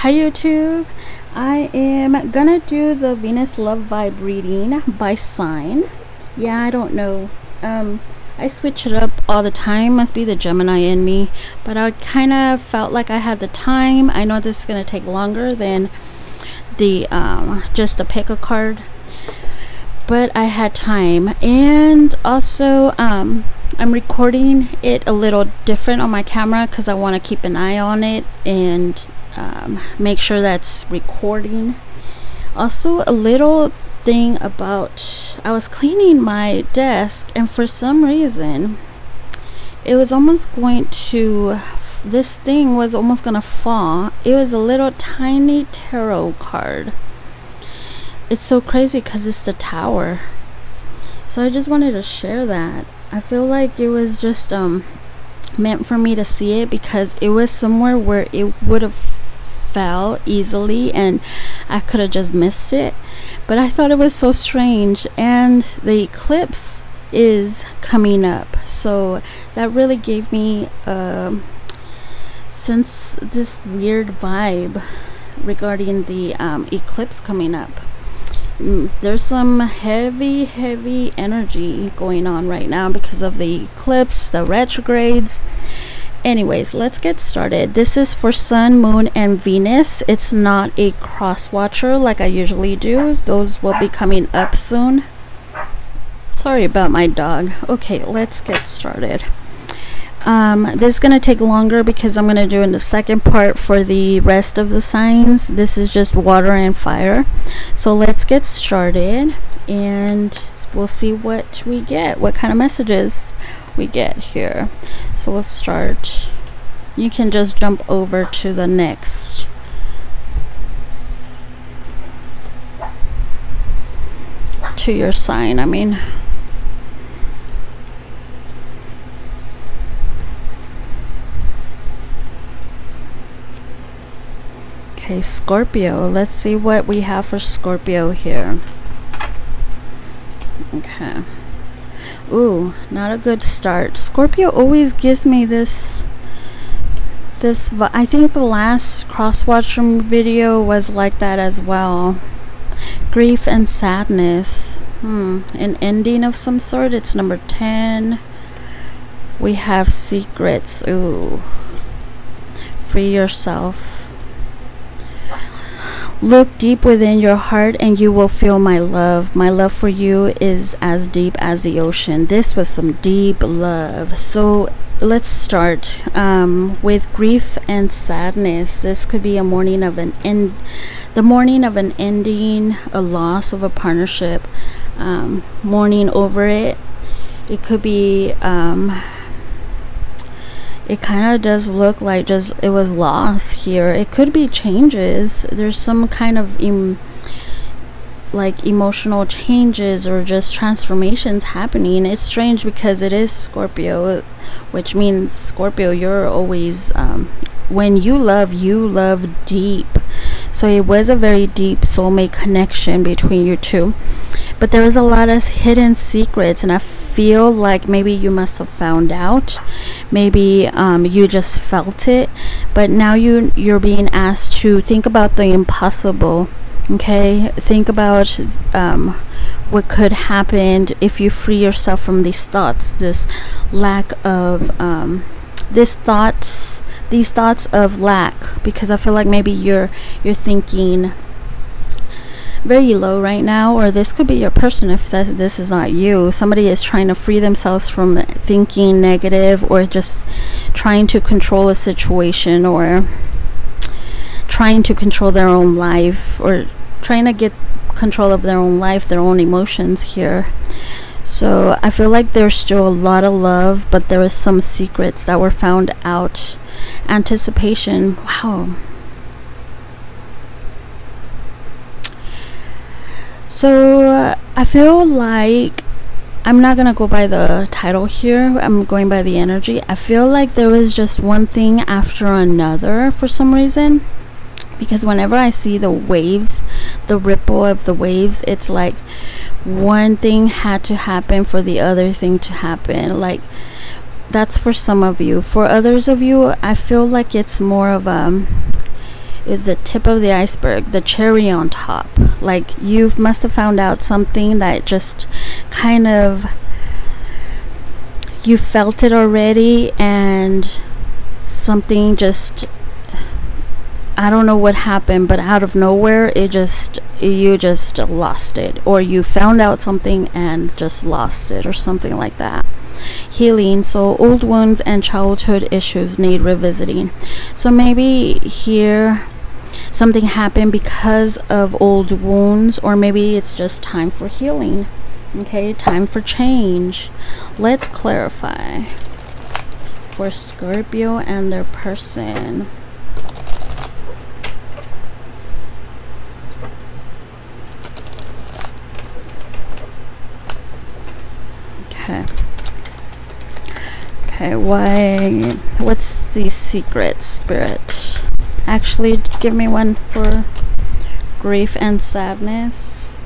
Hi YouTube. I am gonna do the Venus Love Vibe reading by sign. Yeah, I don't know. Um, I switch it up all the time. Must be the Gemini in me. But I kind of felt like I had the time. I know this is gonna take longer than the um, just the pick a card. But I had time, and also um, I'm recording it a little different on my camera because I want to keep an eye on it and um, make sure that's recording. Also, a little thing about I was cleaning my desk, and for some reason, it was almost going to this thing was almost gonna fall. It was a little tiny tarot card. It's so crazy because it's the tower. So I just wanted to share that. I feel like it was just um meant for me to see it because it was somewhere where it would have fell easily and I could have just missed it. But I thought it was so strange and the eclipse is coming up. So that really gave me a sense this weird vibe regarding the um, eclipse coming up. Mm, there's some heavy heavy energy going on right now because of the eclipse the retrogrades anyways let's get started. This is for sun moon and venus. It's not a cross watcher like i usually do. Those will be coming up soon. Sorry about my dog. Okay let's get started. Um, this is going to take longer because I'm going to do in the second part for the rest of the signs. This is just water and fire. So let's get started and we'll see what we get, what kind of messages we get here. So we'll start. You can just jump over to the next. To your sign, I mean. Okay, Scorpio. Let's see what we have for Scorpio here. Okay. Ooh, not a good start. Scorpio always gives me this this I think the last cross-watcher video was like that as well. Grief and sadness. Hmm, an ending of some sort. It's number 10. We have secrets. Ooh. Free yourself Look deep within your heart and you will feel my love. My love for you is as deep as the ocean. This was some deep love. So let's start um, with grief and sadness. This could be a mourning of an end, the mourning of an ending, a loss of a partnership, um, mourning over it. It could be um, it kind of does look like just it was lost here. It could be changes. There's some kind of em like emotional changes or just transformations happening. It's strange because it is scorpio which means scorpio you're always um, when you love you love deep. So it was a very deep soulmate connection between you two but there was a lot of hidden secrets and i feel like maybe you must have found out. Maybe um, you just felt it. But now you you're being asked to think about the impossible okay? Think about um, what could happen if you free yourself from these thoughts this lack of um, this thoughts these thoughts of lack. Because I feel like maybe you're you're thinking very low right now or this could be your person if this is not you. Somebody is trying to free themselves from thinking negative or just trying to control a situation or trying to control their own life or trying to get control of their own life their own emotions here. So I feel like there's still a lot of love but there was some secrets that were found out. Anticipation. Wow So uh, I feel like I'm not gonna go by the title here. I'm going by the energy. I feel like there was just one thing after another for some reason. Because whenever I see the waves, the ripple of the waves, it's like one thing had to happen for the other thing to happen. Like that's for some of you. For others of you, I feel like it's more of a is the tip of the iceberg, the cherry on top. Like you must have found out something that just kind of you felt it already and something just I don't know what happened, but out of nowhere, it just, you just lost it. Or you found out something and just lost it, or something like that. Healing. So, old wounds and childhood issues need revisiting. So, maybe here something happened because of old wounds, or maybe it's just time for healing. Okay, time for change. Let's clarify for Scorpio and their person. Okay. Okay, why? What's the secret, Spirit? Actually, give me one for grief and sadness.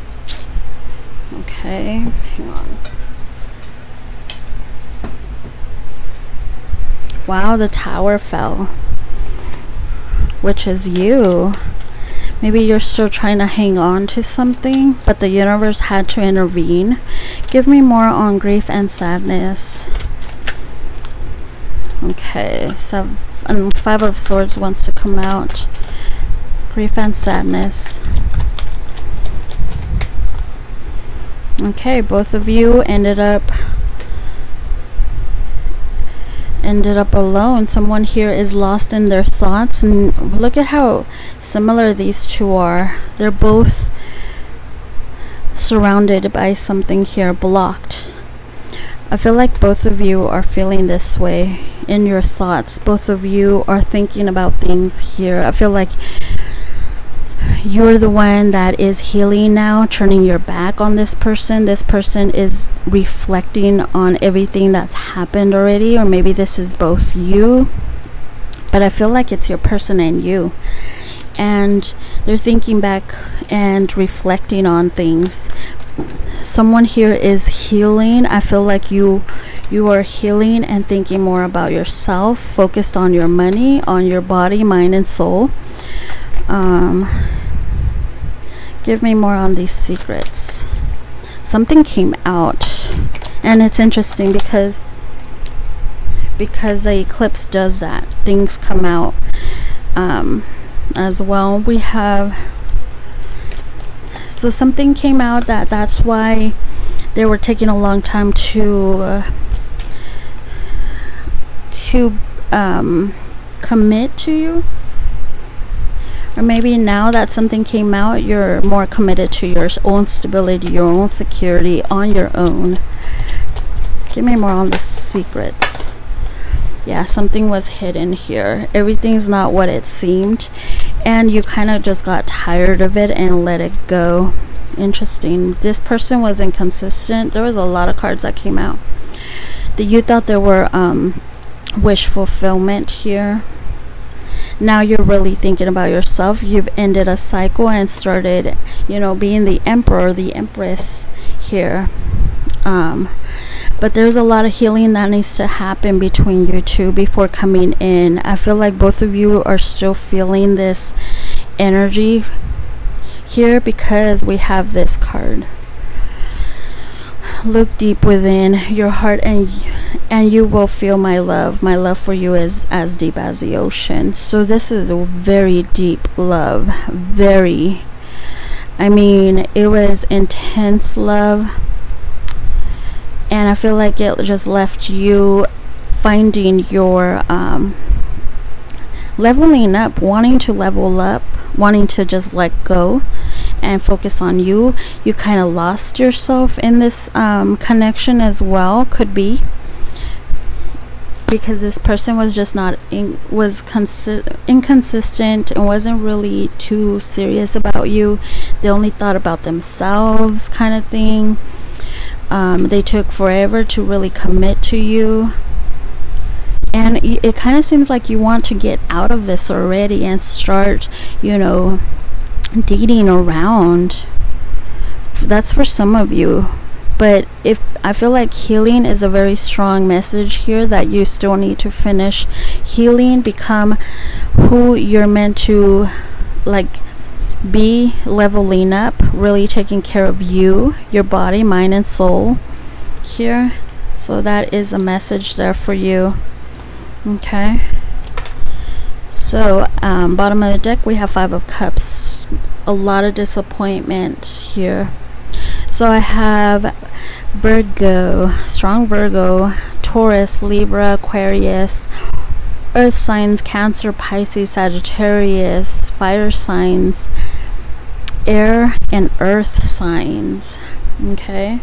Okay, hang on. Wow, the tower fell. Which is you. Maybe you're still trying to hang on to something, but the universe had to intervene. Give me more on grief and sadness. Okay, so and um, Five of Swords wants to come out. Grief and sadness. Okay, both of you ended up ended up alone. Someone here is lost in their thoughts. And look at how similar these two are. They're both surrounded by something here, blocked. I feel like both of you are feeling this way in your thoughts. Both of you are thinking about things here. I feel like you're the one that is healing now, turning your back on this person. This person is reflecting on everything that's happened already, or maybe this is both you. But I feel like it's your person and you. And they're thinking back and reflecting on things. Someone here is healing. I feel like you you are healing and thinking more about yourself, focused on your money, on your body, mind, and soul. Um, Give me more on these secrets. Something came out. And it's interesting because because the eclipse does that. Things come out um, as well. We have so something came out that that's why they were taking a long time to uh, to um, commit to you or maybe now that something came out you're more committed to your own stability your own security on your own. Give me more on the secrets. Yeah something was hidden here. Everything's not what it seemed. And you kind of just got tired of it and let it go. Interesting. This person was inconsistent. There was a lot of cards that came out. That you thought there were um, wish fulfillment here now you're really thinking about yourself. You've ended a cycle and started you know being the emperor the empress here. Um, but there's a lot of healing that needs to happen between you two before coming in. I feel like both of you are still feeling this energy here because we have this card. Look deep within your heart and and you will feel my love. My love for you is as deep as the ocean. So this is a very deep love. Very. I mean it was intense love. And i feel like it just left you finding your um, leveling up wanting to level up wanting to just let go and focus on you. You kind of lost yourself in this um, connection as well could be because this person was just not in, was inconsistent and wasn't really too serious about you. They only thought about themselves kind of thing. Um, they took forever to really commit to you. And it kind of seems like you want to get out of this already and start you know dating around. That's for some of you but if I feel like healing is a very strong message here that you still need to finish healing become who you're meant to like be leveling up, really taking care of you, your body, mind, and soul here. So that is a message there for you. Okay. So, um, bottom of the deck, we have Five of Cups. A lot of disappointment here. So I have Virgo, strong Virgo, Taurus, Libra, Aquarius, Earth signs, Cancer, Pisces, Sagittarius, fire signs, air and earth signs. Okay.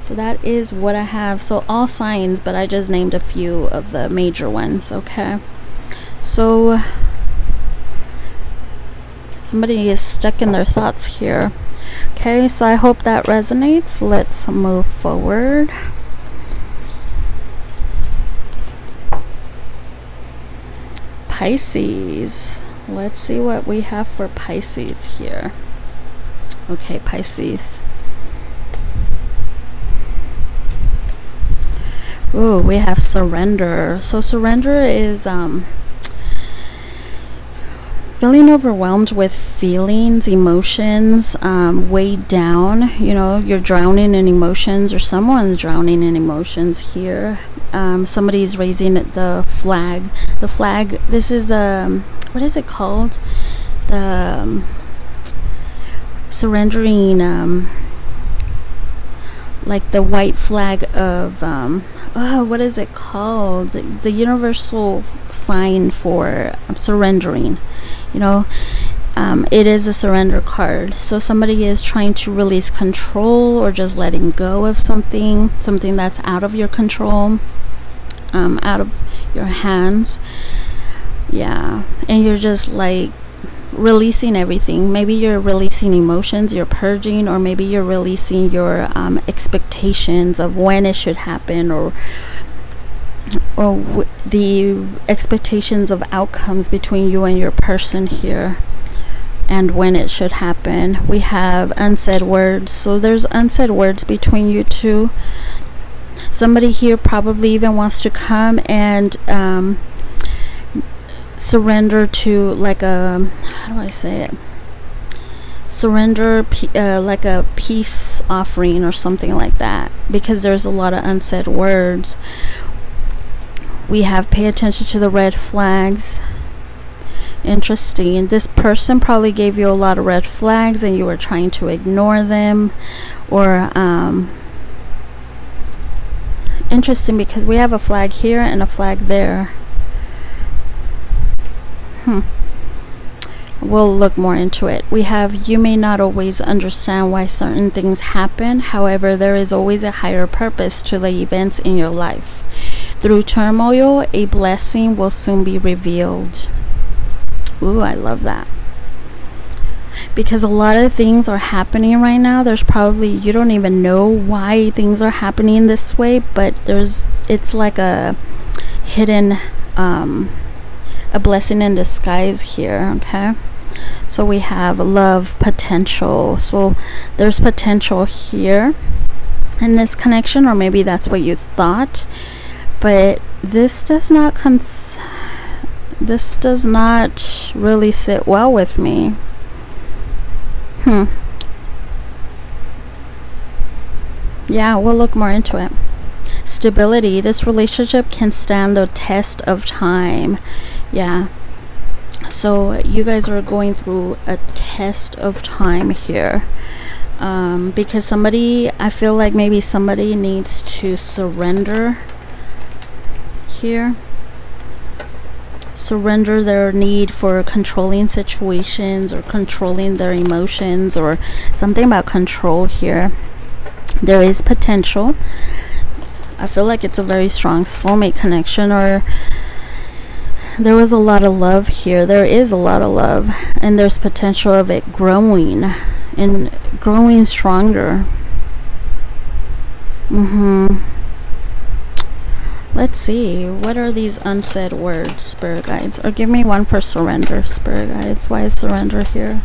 So that is what I have. So all signs, but I just named a few of the major ones. Okay. So somebody is stuck in their thoughts here. Okay, so I hope that resonates. Let's move forward. Pisces. Let's see what we have for Pisces here. Okay, Pisces. Ooh, we have surrender. So surrender is um, feeling overwhelmed with feelings, emotions, um, weighed down. You know, you're drowning in emotions, or someone's drowning in emotions here. Um, somebody's raising the flag. The flag. This is um, what is it called? The um, surrendering. Um, like the white flag of um, oh, what is it called? The universal sign for surrendering you know? Um, it is a surrender card. So somebody is trying to release control or just letting go of something something that's out of your control um, out of your hands. Yeah. And you're just like releasing everything maybe you're releasing emotions you're purging or maybe you're releasing your um, expectations of when it should happen or or the expectations of outcomes between you and your person here and when it should happen. We have unsaid words. So there's unsaid words between you two. Somebody here probably even wants to come and um, surrender to like a, how do I say it? Surrender uh, like a peace offering or something like that. Because there's a lot of unsaid words. We have pay attention to the red flags. Interesting. This person probably gave you a lot of red flags and you were trying to ignore them or um, interesting because we have a flag here and a flag there hmm we'll look more into it we have you may not always understand why certain things happen however there is always a higher purpose to the events in your life through turmoil, a blessing will soon be revealed. Ooh, I love that. Because a lot of things are happening right now. There's probably, you don't even know why things are happening this way, but there's, it's like a hidden, um, a blessing in disguise here, okay? So we have love potential. So there's potential here in this connection, or maybe that's what you thought. But this does not cons this does not really sit well with me. Hmm. Yeah we'll look more into it. Stability. This relationship can stand the test of time yeah. So you guys are going through a test of time here. Um, because somebody I feel like maybe somebody needs to surrender here. Surrender their need for controlling situations or controlling their emotions or something about control here. There is potential. I feel like it's a very strong soulmate connection or there was a lot of love here there is a lot of love and there's potential of it growing and growing stronger mm-hmm Let's see, what are these unsaid words, spirit guides? Or give me one for surrender, spirit guides. Why is surrender here?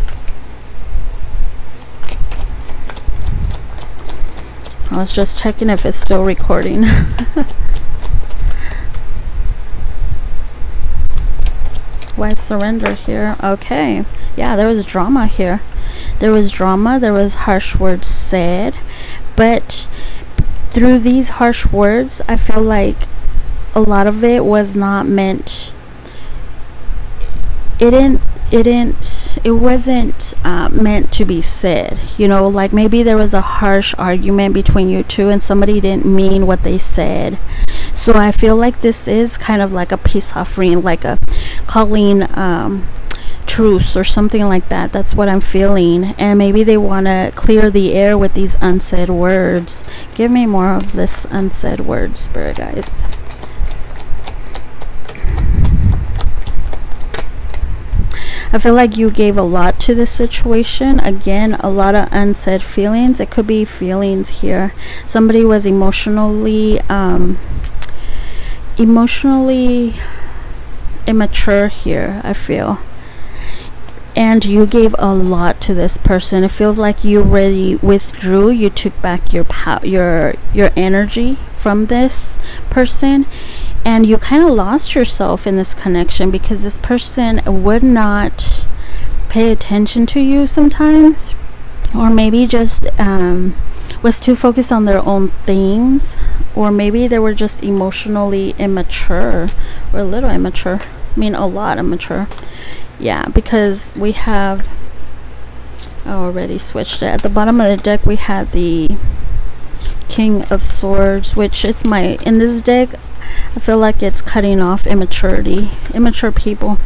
I was just checking if it's still recording. Why surrender here? Okay. Yeah, there was drama here. There was drama. There was harsh words said. But through these harsh words, I feel like a lot of it was not meant. It didn't. It didn't. It wasn't uh, meant to be said. You know, like maybe there was a harsh argument between you two, and somebody didn't mean what they said so I feel like this is kind of like a peace offering like a calling um, truce or something like that that's what I'm feeling and maybe they want to clear the air with these unsaid words give me more of this unsaid word spirit guides I feel like you gave a lot to this situation. Again, a lot of unsaid feelings. It could be feelings here. Somebody was emotionally um, emotionally immature here, I feel. And you gave a lot to this person. It feels like you really withdrew. You took back your power, your your energy from this person, and you kind of lost yourself in this connection because this person would not pay attention to you sometimes, or maybe just um, was too focused on their own things or maybe they were just emotionally immature or a little immature. I mean a lot immature. Yeah because we have already switched it. At the bottom of the deck we had the king of swords which is my in this deck I feel like it's cutting off immaturity immature people.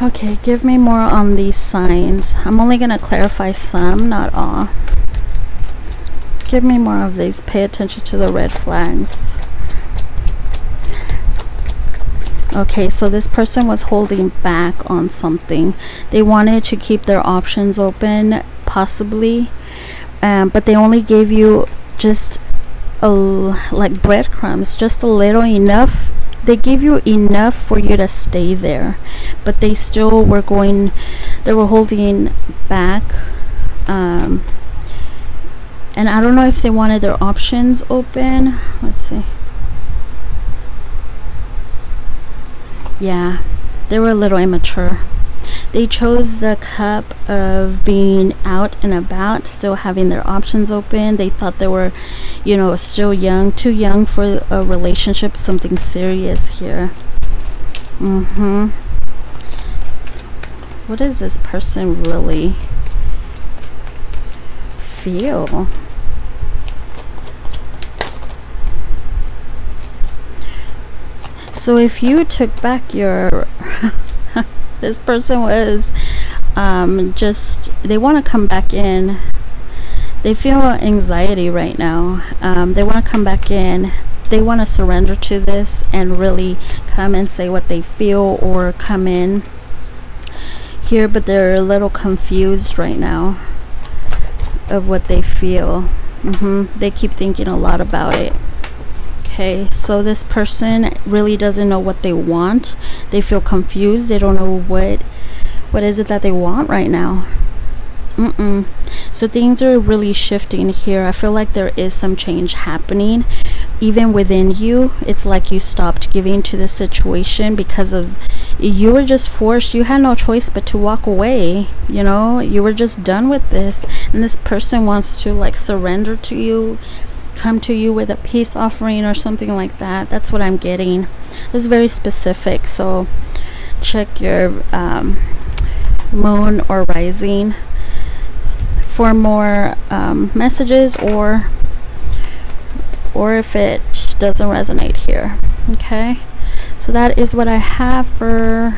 Okay give me more on these signs. I'm only gonna clarify some not all Give me more of these. Pay attention to the red flags. Okay, so this person was holding back on something. They wanted to keep their options open, possibly, um, but they only gave you just a, like breadcrumbs, just a little enough. They gave you enough for you to stay there, but they still were going, they were holding back. Um, and I don't know if they wanted their options open. Let's see. Yeah they were a little immature. They chose the cup of being out and about still having their options open. They thought they were you know still young too young for a relationship something serious here. Mm-hmm. What is this person really feel. So if you took back your, this person was um, just, they want to come back in. They feel anxiety right now. Um, they want to come back in. They want to surrender to this and really come and say what they feel or come in here, but they're a little confused right now of what they feel. Mm -hmm. They keep thinking a lot about it. Okay, so this person really doesn't know what they want. They feel confused. They don't know what what is it that they want right now. Mm -mm. So things are really shifting here. I feel like there is some change happening even within you. It's like you stopped giving to the situation because of you were just forced you had no choice but to walk away you know? You were just done with this. And this person wants to like surrender to you come to you with a peace offering or something like that. That's what i'm getting. It's very specific so check your um, moon or rising for more um, messages or or if it doesn't resonate here okay so that is what I have for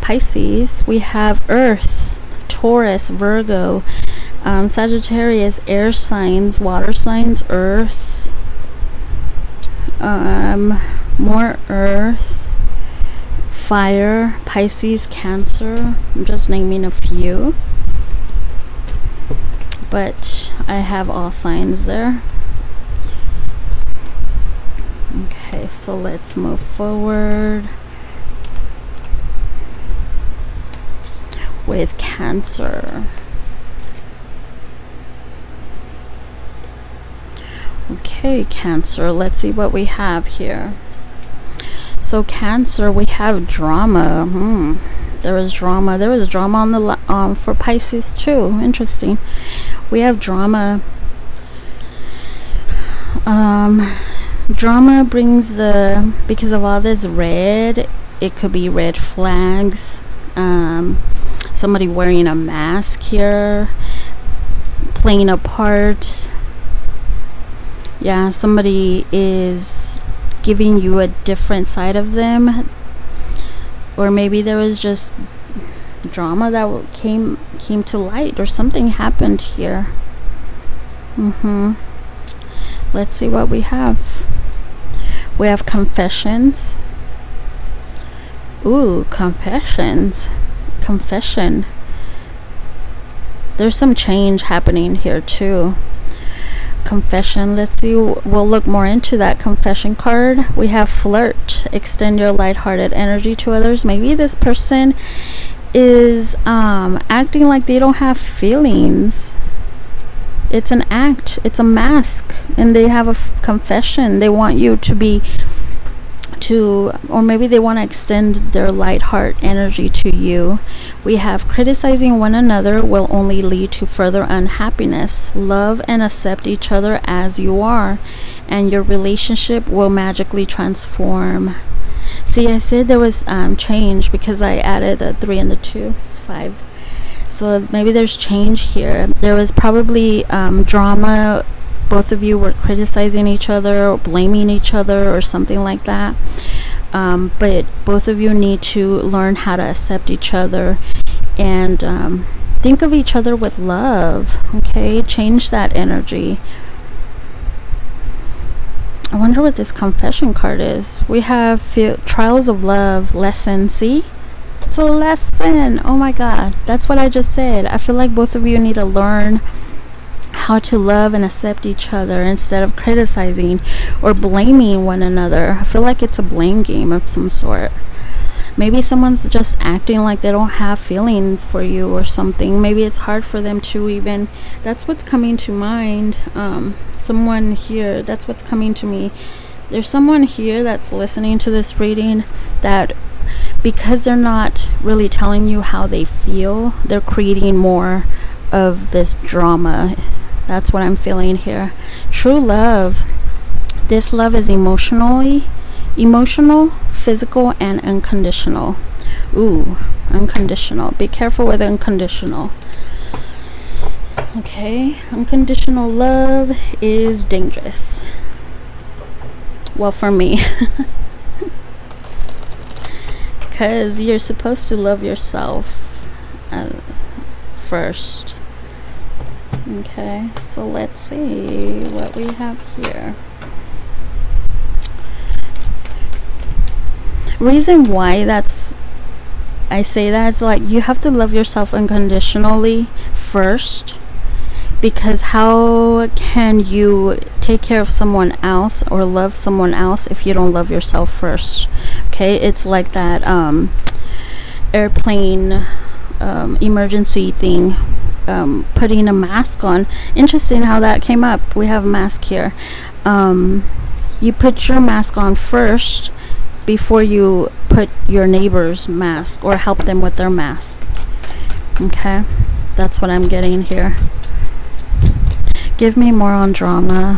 Pisces. We have Earth, Taurus, Virgo, um, Sagittarius, air signs, water signs, Earth, um, more Earth, Fire, Pisces, Cancer. I'm just naming a few. But I have all signs there. Okay, so let's move forward with Cancer. Okay, Cancer, let's see what we have here. So Cancer, we have drama. Hmm. There is drama. There is drama on the um for Pisces too. Interesting. We have drama. Um, drama brings uh because of all this red. It could be red flags. Um, somebody wearing a mask here, playing a part. Yeah, somebody is giving you a different side of them or maybe there was just drama that came came to light or something happened here mm-hmm let's see what we have. We have confessions. Ooh confessions. Confession. There's some change happening here too. Confession. Let's see. We'll look more into that confession card. We have flirt. Extend your light-hearted energy to others. Maybe this person is um, acting like they don't have feelings it's an act it's a mask and they have a confession. They want you to be to or maybe they want to extend their light heart energy to you. We have criticizing one another will only lead to further unhappiness. Love and accept each other as you are and your relationship will magically transform. See i said there was um, change because i added the three and the two. It's five so maybe there's change here there was probably um, drama both of you were criticizing each other or blaming each other or something like that. Um, but both of you need to learn how to accept each other and um, think of each other with love. Okay, change that energy. I wonder what this confession card is. We have trials of love lesson. See, it's a lesson. Oh my God, that's what I just said. I feel like both of you need to learn how to love and accept each other instead of criticizing or blaming one another. I feel like it's a blame game of some sort. Maybe someone's just acting like they don't have feelings for you or something. Maybe it's hard for them to even. That's what's coming to mind. Um, someone here, that's what's coming to me. There's someone here that's listening to this reading that because they're not really telling you how they feel, they're creating more of this drama that's what I'm feeling here. True love. This love is emotionally, emotional, physical, and unconditional. Ooh, unconditional. Be careful with unconditional. Okay, unconditional love is dangerous. Well, for me. Because you're supposed to love yourself uh, first Okay, so let's see what we have here. Reason why that's I say that is like you have to love yourself unconditionally first because how can you take care of someone else or love someone else if you don't love yourself first okay it's like that um, airplane um, emergency thing um, putting a mask on. Interesting how that came up. We have a mask here. Um, you put your mask on first before you put your neighbor's mask or help them with their mask. Okay, that's what I'm getting here. Give me more on drama.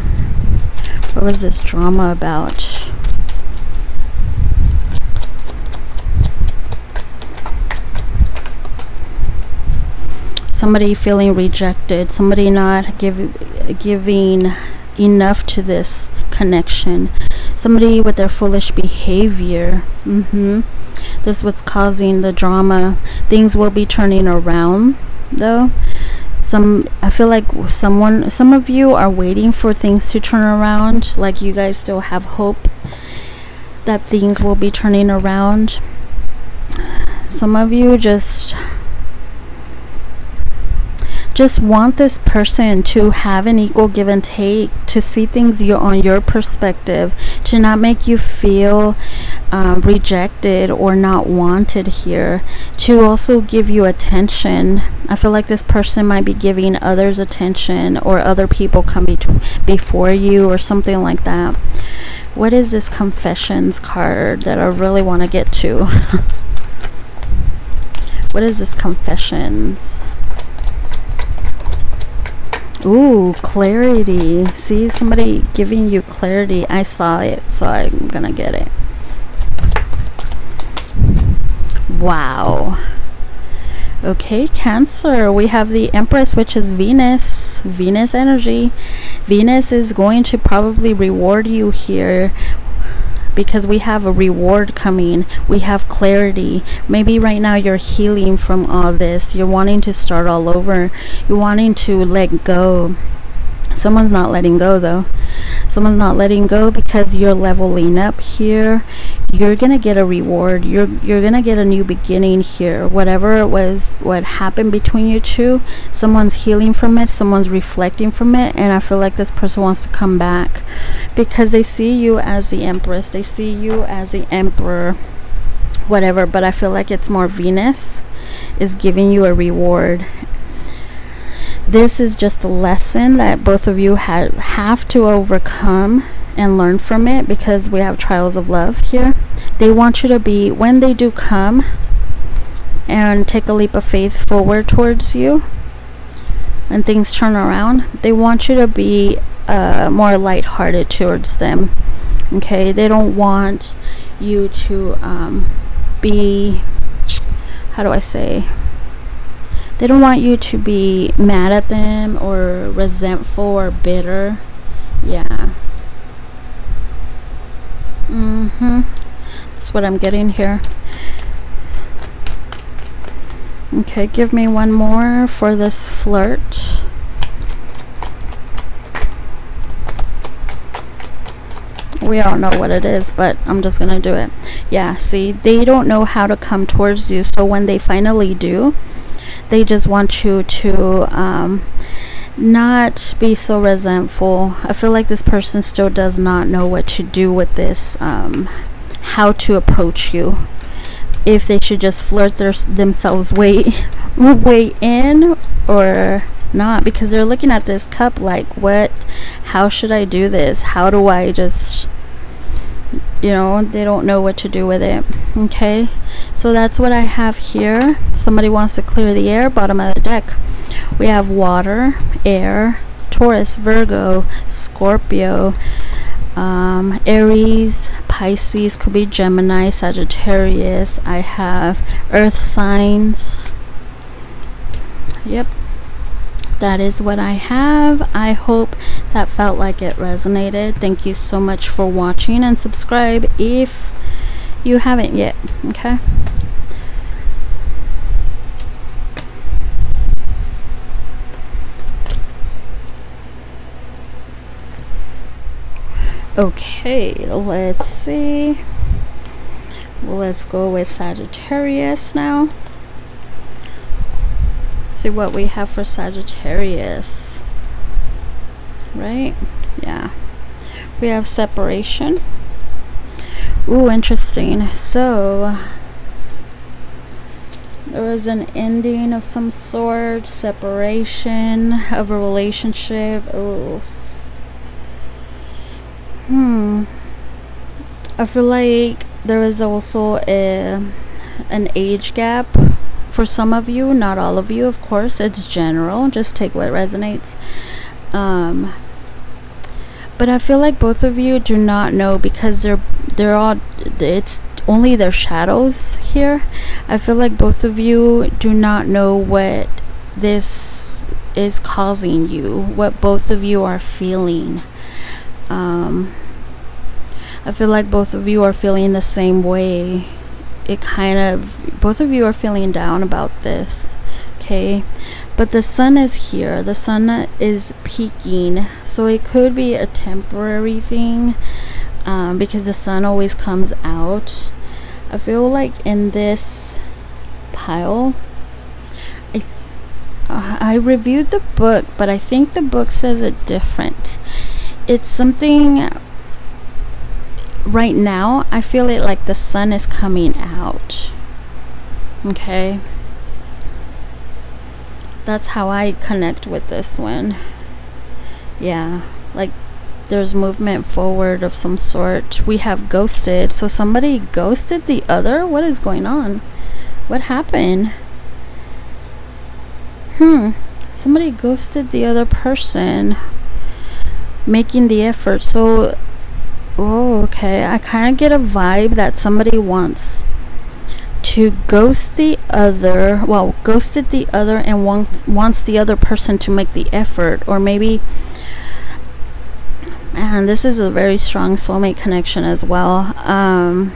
What was this drama about? somebody feeling rejected, somebody not give, giving enough to this connection, somebody with their foolish behavior. Mm-hmm. This is what's causing the drama. Things will be turning around, though. Some, I feel like someone, some of you are waiting for things to turn around. Like you guys still have hope that things will be turning around. Some of you just just want this person to have an equal give and take to see things on your perspective to not make you feel um, rejected or not wanted here to also give you attention i feel like this person might be giving others attention or other people come before you or something like that what is this confessions card that I really want to get to? what is this confessions? Ooh, clarity. See, somebody giving you clarity. I saw it, so I'm gonna get it. Wow. Okay, Cancer. We have the Empress, which is Venus. Venus energy. Venus is going to probably reward you here because we have a reward coming. We have clarity. Maybe right now you're healing from all this. You're wanting to start all over. You're wanting to let go. Someone's not letting go though. Someone's not letting go because you're leveling up here. You're gonna get a reward. You're you're gonna get a new beginning here. Whatever it was what happened between you two, someone's healing from it, someone's reflecting from it, and I feel like this person wants to come back because they see you as the empress. They see you as the emperor. Whatever, but I feel like it's more Venus is giving you a reward this is just a lesson that both of you have have to overcome and learn from it because we have trials of love here. They want you to be, when they do come and take a leap of faith forward towards you and things turn around, they want you to be uh, more lighthearted towards them. Okay, they don't want you to um, be, how do I say, they don't want you to be mad at them or resentful or bitter. Yeah. Mm-hmm. That's what I'm getting here. Okay, give me one more for this flirt. we all know what it is but I'm just gonna do it yeah see they don't know how to come towards you so when they finally do they just want you to um, not be so resentful. I feel like this person still does not know what to do with this, um, how to approach you. If they should just flirt their, themselves way, way in or not because they're looking at this cup like what how should I do this how do I just you know they don't know what to do with it okay? So that's what I have here. Somebody wants to clear the air bottom of the deck. We have water air Taurus Virgo Scorpio um, Aries Pisces could be Gemini Sagittarius. I have earth signs. Yep that is what I have. I hope that felt like it resonated. Thank you so much for watching and subscribe if you haven't yet. Okay. Okay, let's see. Let's go with Sagittarius now see what we have for Sagittarius. Right? Yeah. We have separation. Ooh, interesting. So, there was an ending of some sort, separation of a relationship. Oh. Hmm. I feel like there was also a an age gap for some of you not all of you of course it's general just take what resonates. Um, but I feel like both of you do not know because they're they're all it's only their shadows here. I feel like both of you do not know what this is causing you what both of you are feeling. Um, I feel like both of you are feeling the same way it kind of both of you are feeling down about this okay? But the sun is here. The sun is peeking. So it could be a temporary thing um, because the sun always comes out. I feel like in this pile I I reviewed the book but I think the book says it different. It's something right now I feel it like the sun is coming out okay that's how I connect with this one yeah like there's movement forward of some sort. We have ghosted. So somebody ghosted the other? What is going on? What happened? Hmm. Somebody ghosted the other person making the effort. So, oh, okay. I kind of get a vibe that somebody wants to ghost the other well ghosted the other and wants wants the other person to make the effort. Or maybe and this is a very strong soulmate connection as well. Um,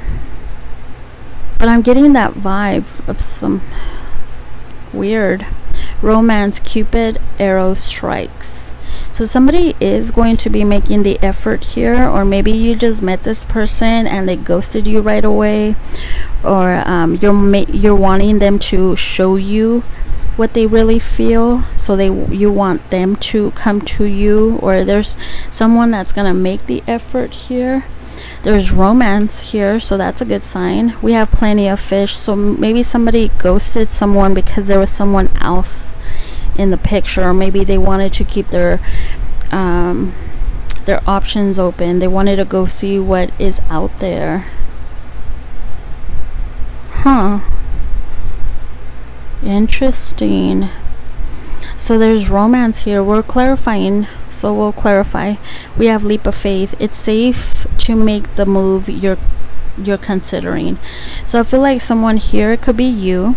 but i'm getting that vibe of some weird romance cupid arrow strikes so somebody is going to be making the effort here or maybe you just met this person and they ghosted you right away or um, you're you're wanting them to show you what they really feel so they you want them to come to you or there's someone that's gonna make the effort here. There's romance here so that's a good sign. We have plenty of fish so maybe somebody ghosted someone because there was someone else in the picture maybe they wanted to keep their um, their options open they wanted to go see what is out there Huh. Interesting. So there's romance here. We're clarifying. So we'll clarify. We have leap of faith. It's safe to make the move you're you're considering. So I feel like someone here could be you.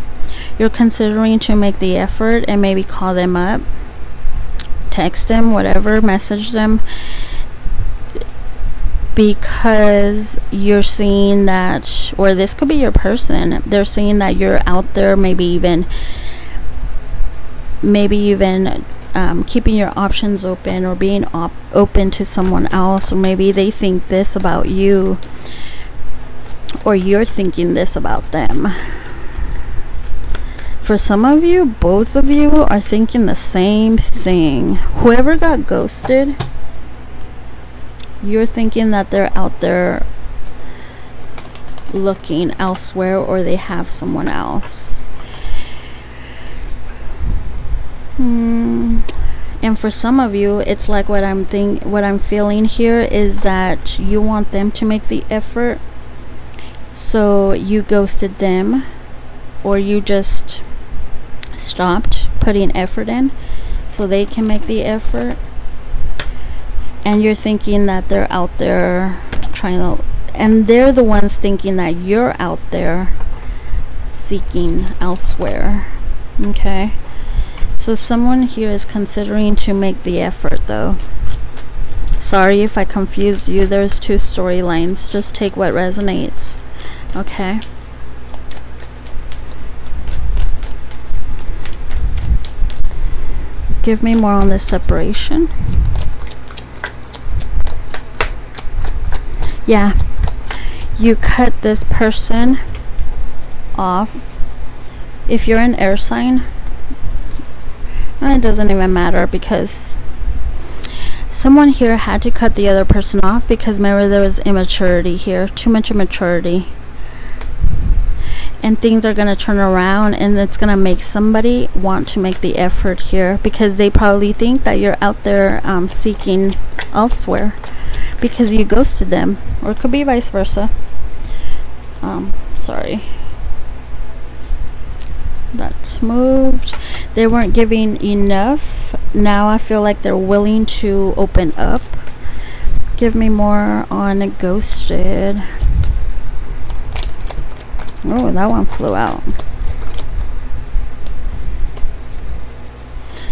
You're considering to make the effort and maybe call them up, text them, whatever, message them because you're seeing that or this could be your person they're seeing that you're out there maybe even maybe even um, keeping your options open or being op open to someone else or maybe they think this about you or you're thinking this about them for some of you both of you are thinking the same thing whoever got ghosted you're thinking that they're out there looking elsewhere or they have someone else. Hmm. And for some of you, it's like what I'm think what I'm feeling here is that you want them to make the effort. So you ghosted them or you just stopped putting effort in so they can make the effort. And you're thinking that they're out there trying to and they're the ones thinking that you're out there seeking elsewhere okay? So someone here is considering to make the effort though. Sorry if I confused you. There's two storylines. Just take what resonates okay give me more on this separation. Yeah. You cut this person off. If you're an air sign eh, it doesn't even matter because someone here had to cut the other person off because maybe there was immaturity here too much immaturity and things are going to turn around and it's going to make somebody want to make the effort here because they probably think that you're out there um, seeking elsewhere because you ghosted them or it could be vice versa. Um sorry. That's moved. They weren't giving enough. Now I feel like they're willing to open up. Give me more on ghosted oh that one flew out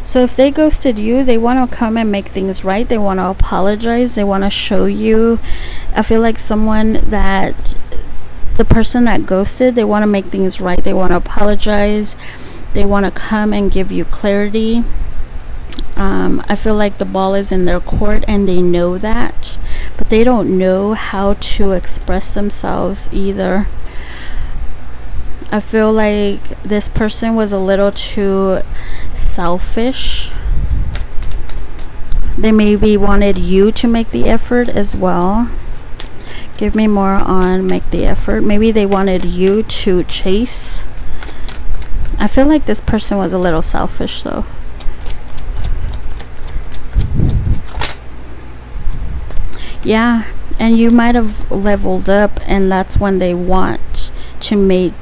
So if they ghosted you, they want to come and make things right. They want to apologize. They want to show you. I feel like someone that the person that ghosted, they want to make things right. They want to apologize. They want to come and give you clarity. Um, I feel like the ball is in their court and they know that, but they don't know how to express themselves either. I feel like this person was a little too selfish. They maybe wanted you to make the effort as well. Give me more on make the effort. Maybe they wanted you to chase. I feel like this person was a little selfish though. yeah and you might have leveled up and that's when they want to make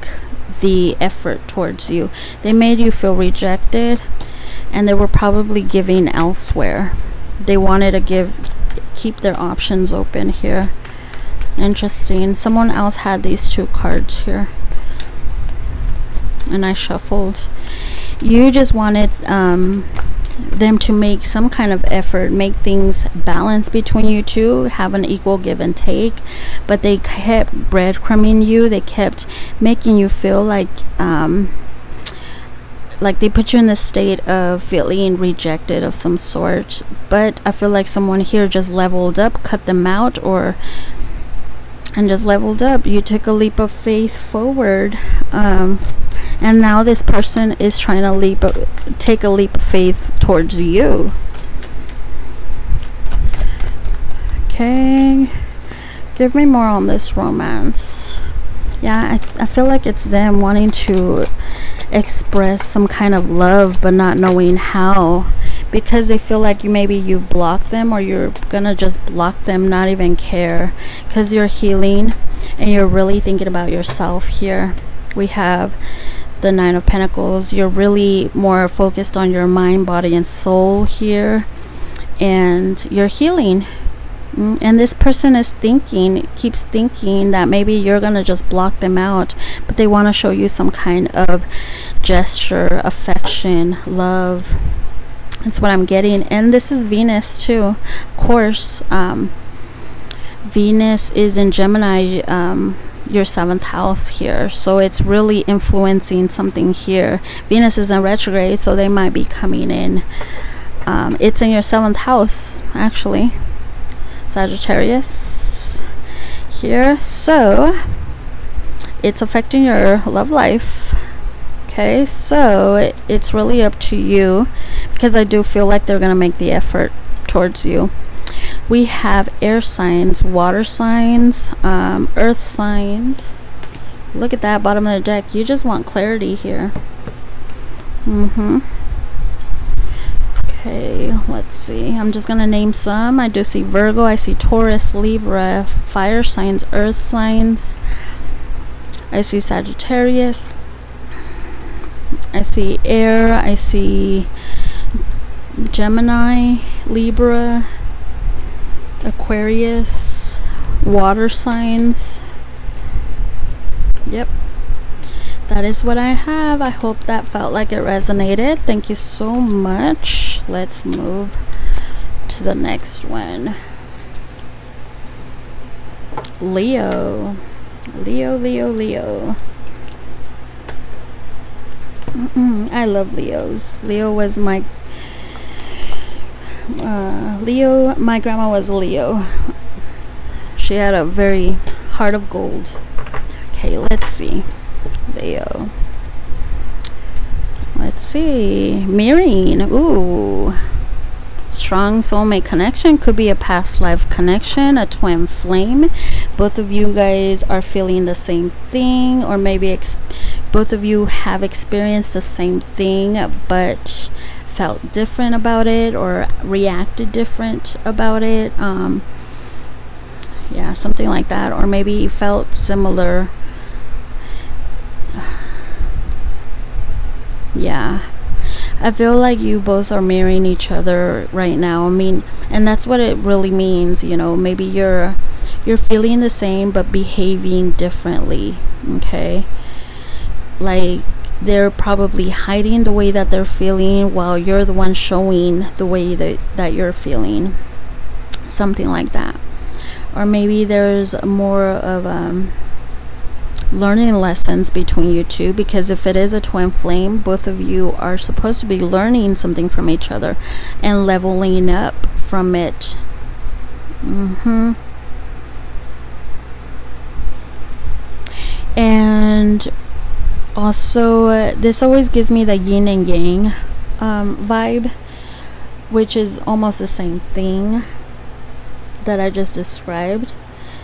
the effort towards you. They made you feel rejected and they were probably giving elsewhere. They wanted to give keep their options open here. Interesting. Someone else had these two cards here. And I shuffled. You just wanted um, them to make some kind of effort, make things balance between you two, have an equal give and take. But they kept breadcrumbing you. They kept making you feel like, um, like they put you in the state of feeling rejected of some sort. But I feel like someone here just leveled up, cut them out, or and just leveled up. You took a leap of faith forward. Um, and now this person is trying to leap take a leap of faith towards you okay give me more on this romance yeah I, I feel like it's them wanting to express some kind of love but not knowing how because they feel like you maybe you block them or you're gonna just block them not even care because you're healing and you're really thinking about yourself here. We have the nine of pentacles. You're really more focused on your mind body and soul here and you're healing. Mm, and this person is thinking keeps thinking that maybe you're gonna just block them out but they want to show you some kind of gesture affection love that's what i'm getting. And this is venus too. Of course um, venus is in gemini um, your seventh house here. So it's really influencing something here. Venus is in retrograde so they might be coming in. Um, it's in your seventh house actually. Sagittarius here. So it's affecting your love life. Okay so it's really up to you because i do feel like they're gonna make the effort towards you we have air signs, water signs, um, earth signs. Look at that bottom of the deck. You just want clarity here. Mm-hmm. Okay, let's see. I'm just going to name some. I do see Virgo. I see Taurus, Libra, fire signs, earth signs. I see Sagittarius. I see air. I see Gemini, Libra, Aquarius, water signs. Yep. That is what I have. I hope that felt like it resonated. Thank you so much. Let's move to the next one. Leo. Leo, Leo, Leo. I love Leos. Leo was my uh, Leo, my grandma was Leo. She had a very heart of gold. Okay, let's see. Leo. Let's see. Mirroring. Ooh. Strong soulmate connection. Could be a past life connection, a twin flame. Both of you guys are feeling the same thing, or maybe both of you have experienced the same thing, but felt different about it or reacted different about it. Um, yeah, something like that. Or maybe felt similar. yeah. I feel like you both are mirroring each other right now. I mean, and that's what it really means, you know. Maybe you're you're feeling the same but behaving differently, okay? Like they're probably hiding the way that they're feeling while you're the one showing the way that, that you're feeling. Something like that. Or maybe there's more of um, learning lessons between you two because if it is a twin flame both of you are supposed to be learning something from each other and leveling up from it. Mm-hmm. And also uh, this always gives me the yin and yang um, vibe which is almost the same thing that I just described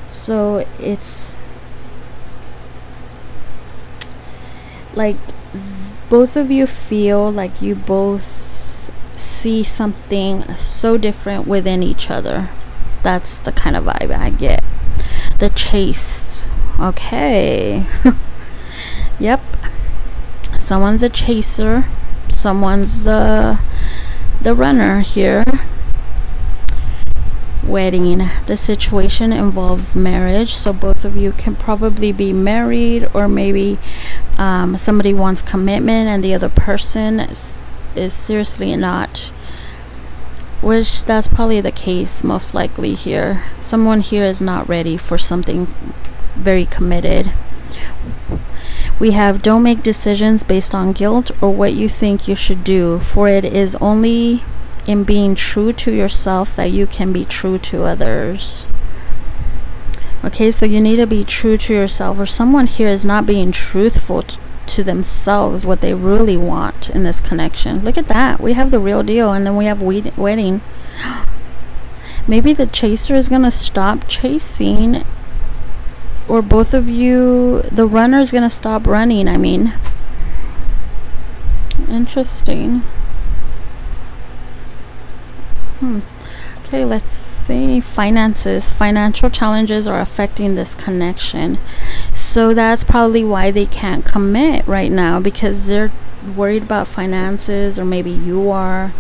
so it's like both of you feel like you both see something so different within each other That's the kind of vibe I get. The chase. Okay. yep. Someone's a chaser. Someone's the the runner here wedding. The situation involves marriage, so both of you can probably be married, or maybe um, somebody wants commitment and the other person is, is seriously not. Which that's probably the case, most likely here. Someone here is not ready for something very committed. We have don't make decisions based on guilt or what you think you should do, for it is only in being true to yourself that you can be true to others. Okay, so you need to be true to yourself, or someone here is not being truthful to themselves, what they really want in this connection. Look at that. We have the real deal, and then we have wedding. Maybe the chaser is going to stop chasing, or both of you, the runner is going to stop running. I mean, interesting. Hmm. Okay, let's see. Finances. Financial challenges are affecting this connection. So that's probably why they can't commit right now because they're worried about finances, or maybe you are.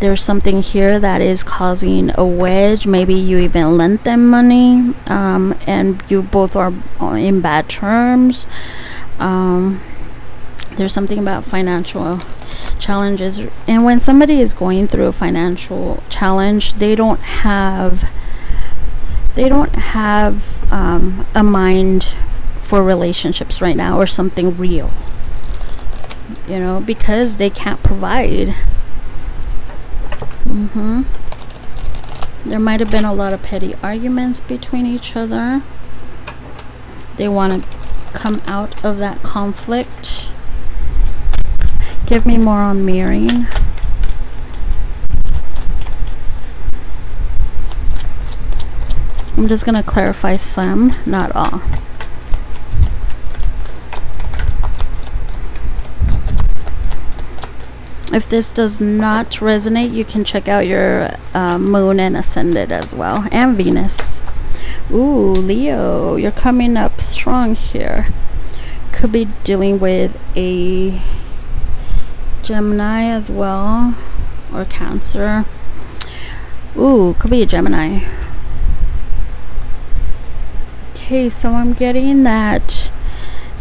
There's something here that is causing a wedge. Maybe you even lent them money um, and you both are in bad terms. Um, there's something about financial challenges and when somebody is going through a financial challenge they don't have they don't have um, a mind for relationships right now or something real you know because they can't provide mm-hmm there might have been a lot of petty arguments between each other they want to come out of that conflict Give me more on mirroring. I'm just going to clarify some, not all. If this does not resonate, you can check out your uh, moon and ascendant as well, and Venus. Ooh, Leo, you're coming up strong here. Could be dealing with a Gemini as well or Cancer. Ooh, could be a Gemini. Okay, so I'm getting that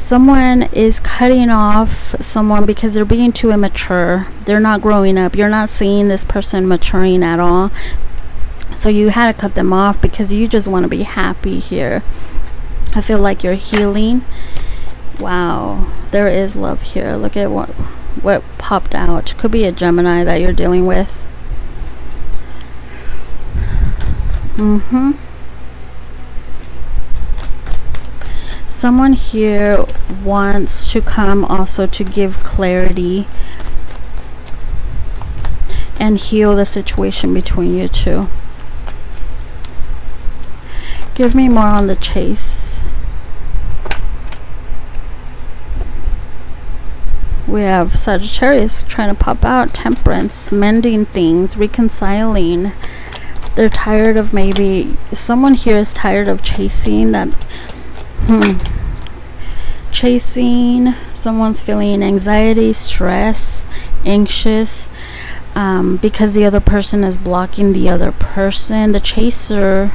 someone is cutting off someone because they're being too immature. They're not growing up. You're not seeing this person maturing at all. So you had to cut them off because you just want to be happy here. I feel like you're healing. Wow, there is love here. Look at what what popped out. Could be a Gemini that you're dealing with. Mm-hmm. Someone here wants to come also to give clarity and heal the situation between you two. Give me more on the chase. we have Sagittarius trying to pop out, temperance, mending things, reconciling. They're tired of maybe, someone here is tired of chasing that, hmm, chasing, someone's feeling anxiety, stress, anxious, um, because the other person is blocking the other person. The chaser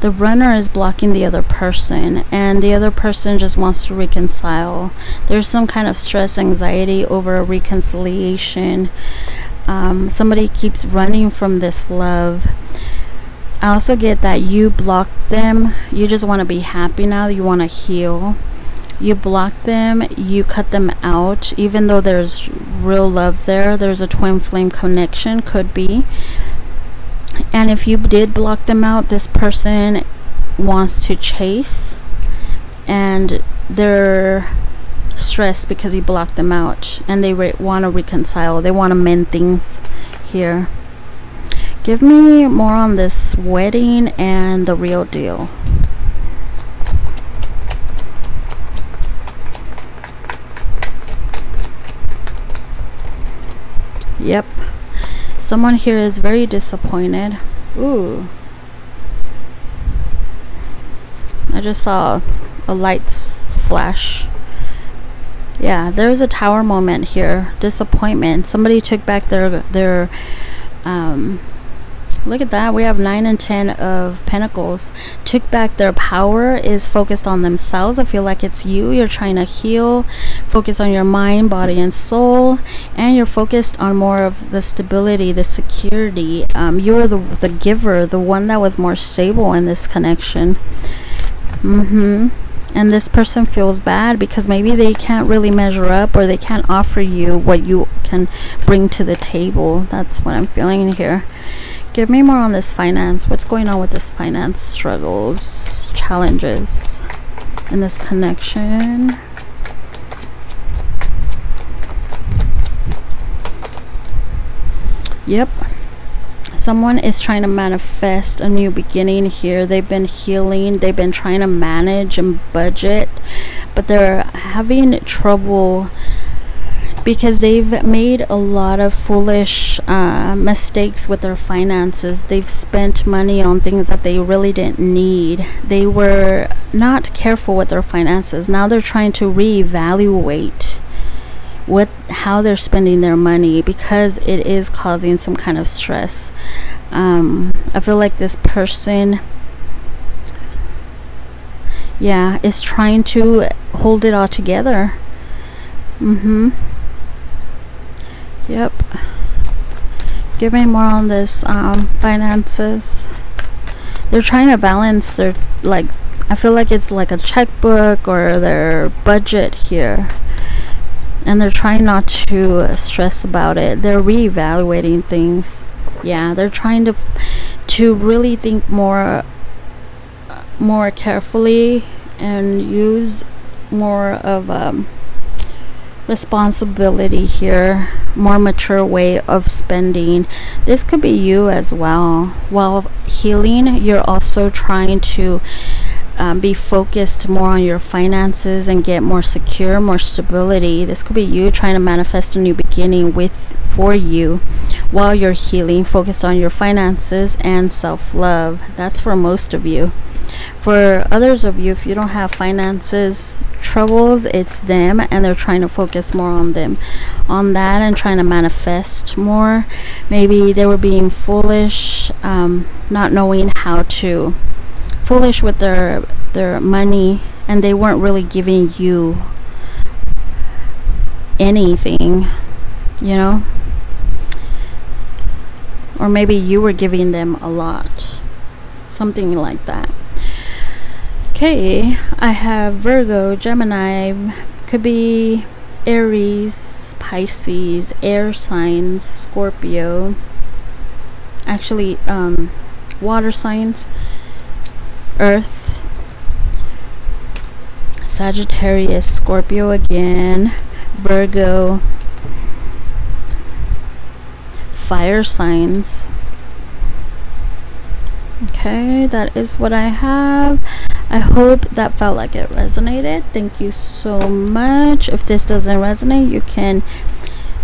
the runner is blocking the other person and the other person just wants to reconcile. There's some kind of stress anxiety over a reconciliation. Um, somebody keeps running from this love I also get that you blocked them. You just want to be happy now. You want to heal. You block them. You cut them out. Even though there's real love there there's a twin flame connection could be. And if you did block them out this person wants to chase and they're stressed because you blocked them out and they want to reconcile. They want to mend things here. Give me more on this wedding and the real deal yep Someone here is very disappointed. Ooh. I just saw a lights flash. Yeah, there's a tower moment here. Disappointment. Somebody took back their their um look at that we have 9 and 10 of pentacles. Took back their power is focused on themselves. I feel like it's you you're trying to heal. Focus on your mind body and soul. And you're focused on more of the stability the security. Um, you're the, the giver the one that was more stable in this connection. Mm-hmm. And this person feels bad because maybe they can't really measure up or they can't offer you what you can bring to the table. That's what i'm feeling here give me more on this finance. What's going on with this finance struggles challenges in this connection? Yep. Someone is trying to manifest a new beginning here. They've been healing. They've been trying to manage and budget but they're having trouble because they've made a lot of foolish uh, mistakes with their finances. They've spent money on things that they really didn't need. They were not careful with their finances. Now they're trying to reevaluate what how they're spending their money because it is causing some kind of stress. Um, I feel like this person yeah is trying to hold it all together mm-hmm Yep. Give me more on this um, finances. They're trying to balance their, like, I feel like it's like a checkbook or their budget here. And they're trying not to stress about it. They're reevaluating things. Yeah, they're trying to to really think more more carefully and use more of um, responsibility here more mature way of spending. This could be you as well. While healing you're also trying to um, be focused more on your finances and get more secure more stability. This could be you trying to manifest a new beginning with for you while you're healing focused on your finances and self-love. That's for most of you. For others of you if you don't have finances troubles it's them and they're trying to focus more on them. On that and trying to manifest more. Maybe they were being foolish um, not knowing how to foolish with their their money and they weren't really giving you anything you know? Or maybe you were giving them a lot. Something like that. Okay, I have Virgo, Gemini, could be Aries, Pisces, air signs, Scorpio. Actually, um, water signs, Earth, Sagittarius, Scorpio again, Virgo, fire signs. Okay, that is what I have. I hope that felt like it resonated. Thank you so much. If this doesn't resonate, you can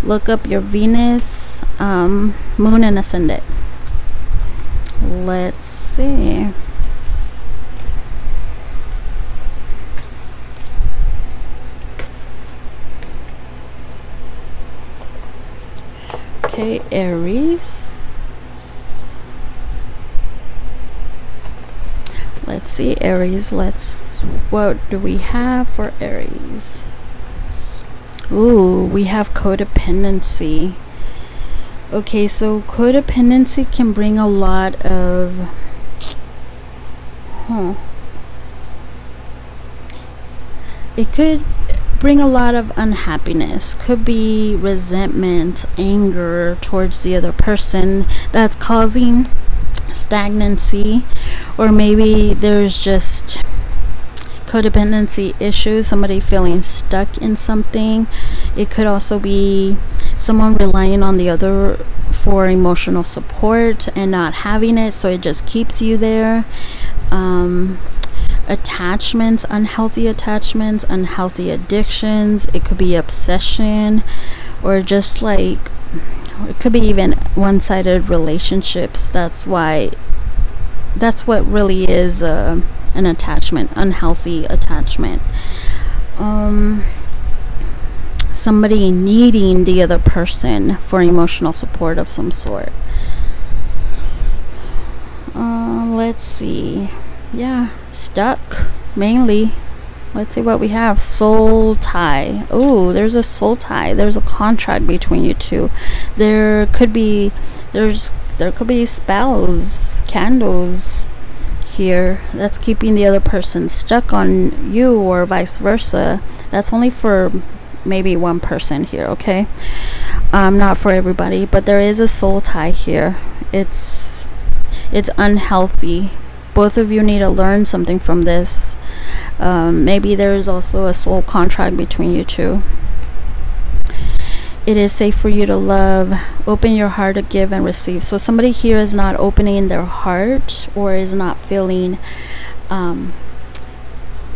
look up your Venus, um, Moon, and Ascendant. Let's see. Okay, Aries. let's see Aries let's what do we have for Aries? Ooh, we have codependency. Okay so codependency can bring a lot of huh. It could bring a lot of unhappiness. Could be resentment anger towards the other person that's causing stagnancy or maybe there's just codependency issues somebody feeling stuck in something. It could also be someone relying on the other for emotional support and not having it so it just keeps you there. Um, attachments unhealthy attachments unhealthy addictions. It could be obsession or just like it could be even one-sided relationships. That's why that's what really is uh, an attachment unhealthy attachment. Um somebody needing the other person for emotional support of some sort. Uh, let's see yeah stuck mainly. Let's see what we have. Soul tie. Oh there's a soul tie. There's a contract between you two. There could be there's there could be spells candles here that's keeping the other person stuck on you or vice versa. That's only for maybe one person here okay? Um not for everybody but there is a soul tie here. It's it's unhealthy both of you need to learn something from this. Um, maybe there is also a soul contract between you two. It is safe for you to love open your heart to give and receive. So somebody here is not opening their heart or is not feeling um,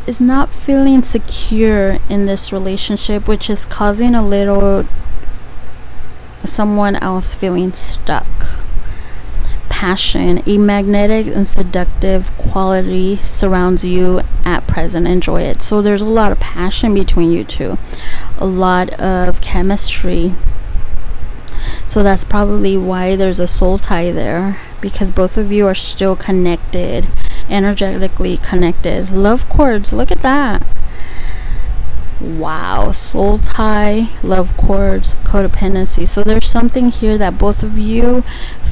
is not feeling secure in this relationship which is causing a little someone else feeling stuck passion a magnetic and seductive quality surrounds you at present. Enjoy it. So there's a lot of passion between you two. A lot of chemistry. So that's probably why there's a soul tie there because both of you are still connected energetically connected. Love cords look at that. Wow. Soul tie love cords codependency. So there's something here that both of you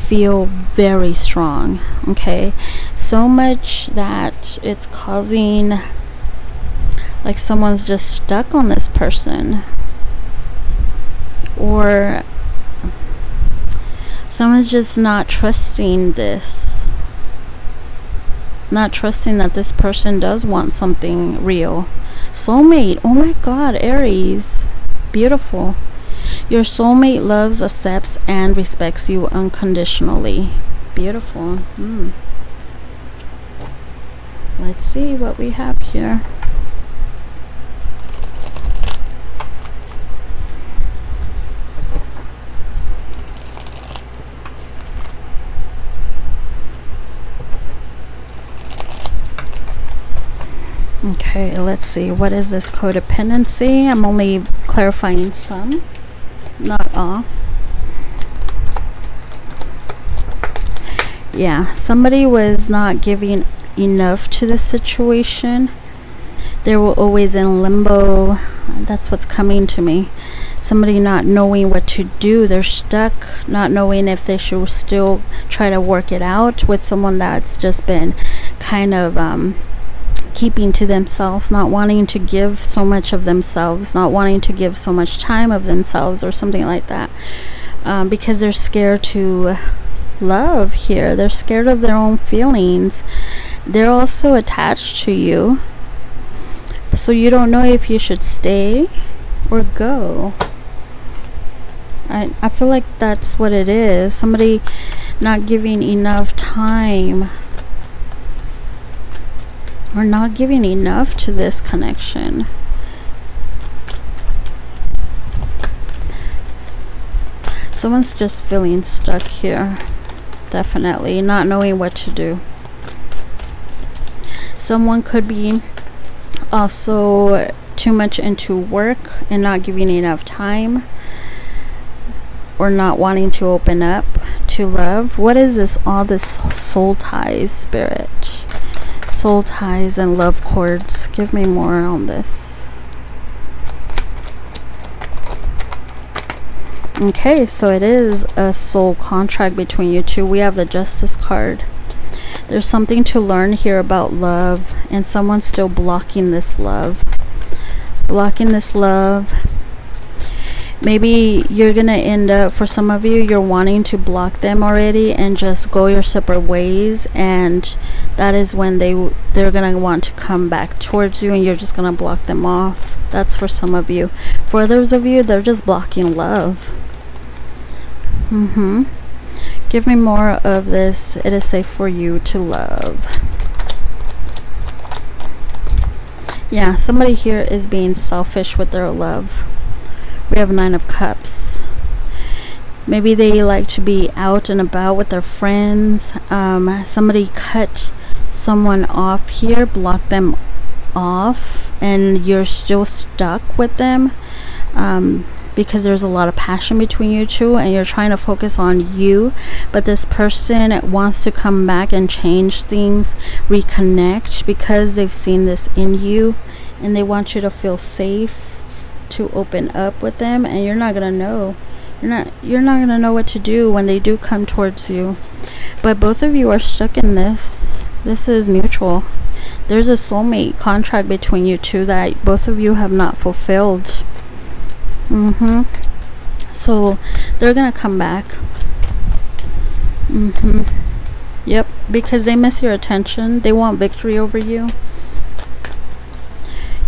feel very strong okay? So much that it's causing like someone's just stuck on this person. Or someone's just not trusting this not trusting that this person does want something real. Soulmate oh my god aries beautiful your soulmate loves accepts and respects you unconditionally beautiful mm. let's see what we have here Okay, let's see. What is this codependency? I'm only clarifying some, not all. Yeah, somebody was not giving enough to the situation. They were always in limbo. That's what's coming to me. Somebody not knowing what to do. They're stuck, not knowing if they should still try to work it out with someone that's just been kind of um, keeping to themselves, not wanting to give so much of themselves, not wanting to give so much time of themselves or something like that. Um, because they're scared to love here. They're scared of their own feelings. They're also attached to you. So you don't know if you should stay or go. I, I feel like that's what it is. Somebody not giving enough time we're not giving enough to this connection. Someone's just feeling stuck here. Definitely. Not knowing what to do. Someone could be also too much into work and not giving enough time or not wanting to open up to love. What is this? All this soul ties spirit soul ties and love cords. Give me more on this. Okay, so it is a soul contract between you two. We have the Justice card. There's something to learn here about love, and someone's still blocking this love. Blocking this love maybe you're gonna end up for some of you you're wanting to block them already and just go your separate ways and that is when they they're gonna want to come back towards you and you're just gonna block them off. That's for some of you. For those of you they're just blocking love. Mm-hmm. Give me more of this. It is safe for you to love. Yeah somebody here is being selfish with their love we have nine of cups. Maybe they like to be out and about with their friends. Um, somebody cut someone off here block them off and you're still stuck with them um, because there's a lot of passion between you two and you're trying to focus on you. But this person wants to come back and change things reconnect because they've seen this in you and they want you to feel safe to open up with them and you're not gonna know. You're not you're not gonna know what to do when they do come towards you. But both of you are stuck in this. This is mutual. There's a soulmate contract between you two that both of you have not fulfilled. Mm-hmm. So they're gonna come back. Mm-hmm. Yep because they miss your attention. They want victory over you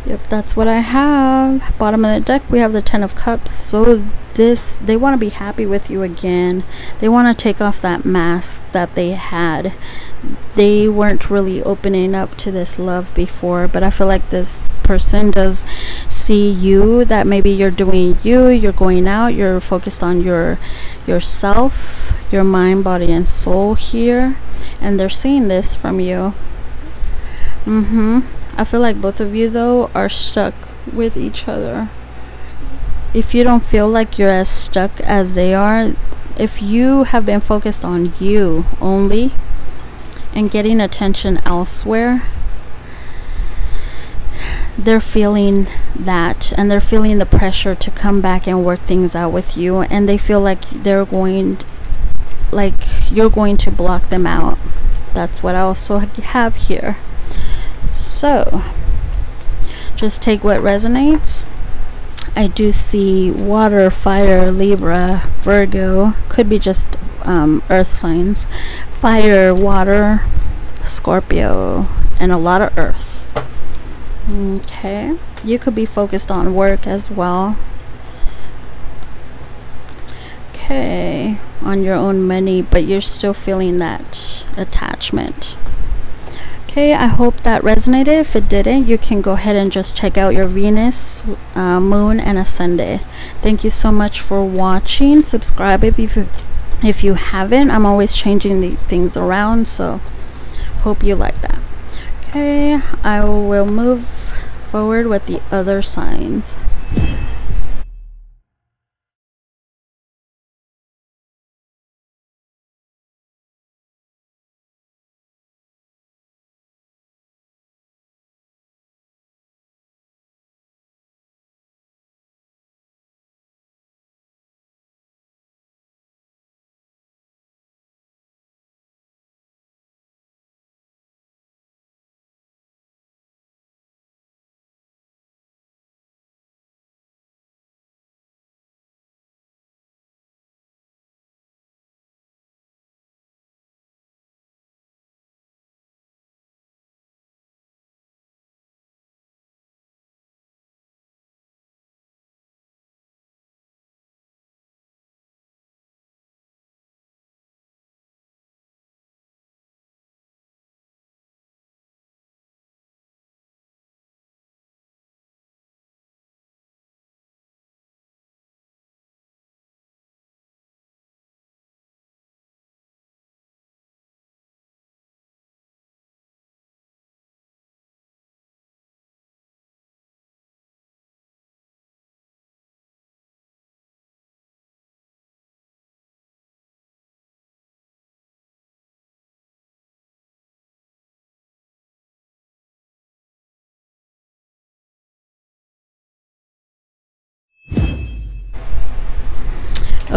Yep, that's what I have. Bottom of the deck, we have the Ten of Cups. So this, they want to be happy with you again. They want to take off that mask that they had. They weren't really opening up to this love before, but I feel like this person does see you that maybe you're doing you you're going out you're focused on your yourself your mind body and soul here and they're seeing this from you mm-hmm I feel like both of you though are stuck with each other. If you don't feel like you're as stuck as they are, if you have been focused on you only and getting attention elsewhere, they're feeling that and they're feeling the pressure to come back and work things out with you and they feel like they're going like you're going to block them out. That's what I also have here so just take what resonates I do see water, fire, Libra, Virgo, could be just um, earth signs, fire, water, Scorpio, and a lot of earth. Okay, you could be focused on work as well. Okay, on your own money, but you're still feeling that attachment okay i hope that resonated. If it didn't you can go ahead and just check out your venus uh, moon and ascendant. Thank you so much for watching. Subscribe if you if you haven't. I'm always changing the things around so hope you like that. Okay i will move forward with the other signs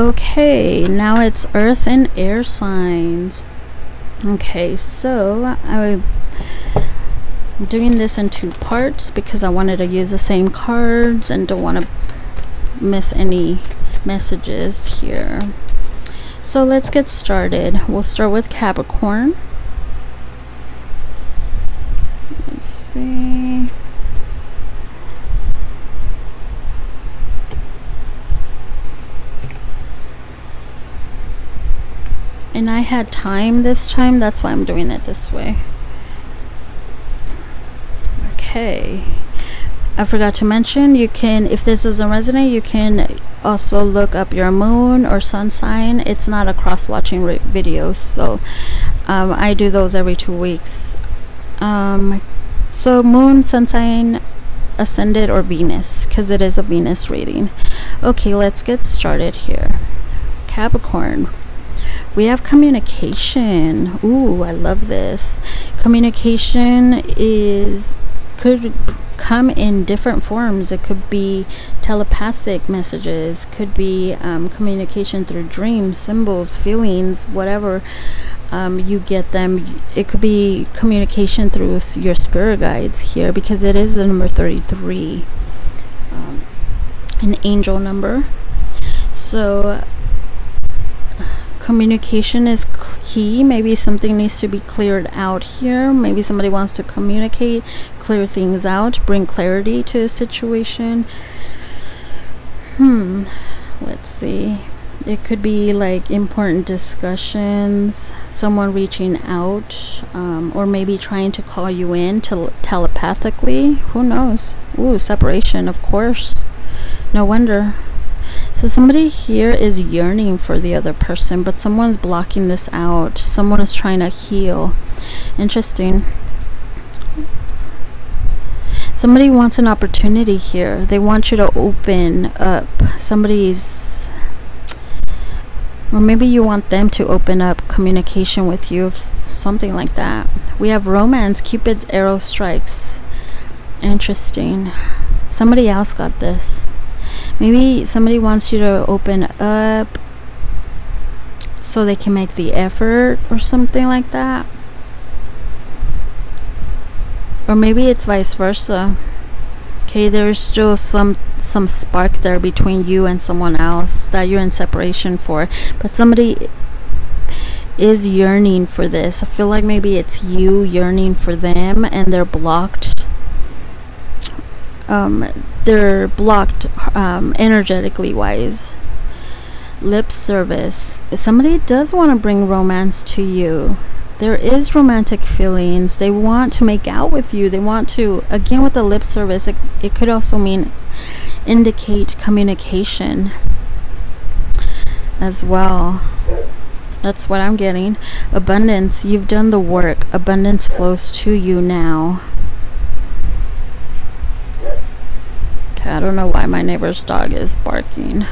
okay now it's earth and air signs. Okay so I'm doing this in two parts because I wanted to use the same cards and don't want to miss any messages here. So let's get started. We'll start with Capricorn. Let's see and I had time this time that's why I'm doing it this way okay I forgot to mention you can if this doesn't resonate you can also look up your moon or sun sign. It's not a cross watching video, so um, I do those every two weeks. Um, so moon, sun sign, ascendant, or Venus, because it is a Venus reading. Okay, let's get started here. Capricorn. We have communication. Ooh, I love this. Communication is could come in different forms. It could be telepathic messages, could be um, communication through dreams, symbols, feelings, whatever um, you get them. It could be communication through your spirit guides here because it is the number 33, um, an angel number. So communication is key. Maybe something needs to be cleared out here. Maybe somebody wants to communicate clear things out bring clarity to a situation. Hmm let's see. It could be like important discussions someone reaching out um, or maybe trying to call you in to telepathically. Who knows? Ooh separation of course. No wonder so somebody here is yearning for the other person, but someone's blocking this out. Someone is trying to heal. Interesting. Somebody wants an opportunity here. They want you to open up. Somebody's or maybe you want them to open up communication with you something like that we have romance cupid's arrow strikes interesting somebody else got this maybe somebody wants you to open up so they can make the effort or something like that. Or maybe it's vice versa. Okay there's still some some spark there between you and someone else that you're in separation for. But somebody is yearning for this. I feel like maybe it's you yearning for them and they're blocked um, they're blocked um, energetically wise. Lip service. If somebody does want to bring romance to you there is romantic feelings. They want to make out with you. They want to again with the lip service it, it could also mean indicate communication as well. That's what i'm getting. Abundance. You've done the work. Abundance flows to you now I don't know why my neighbor's dog is barking.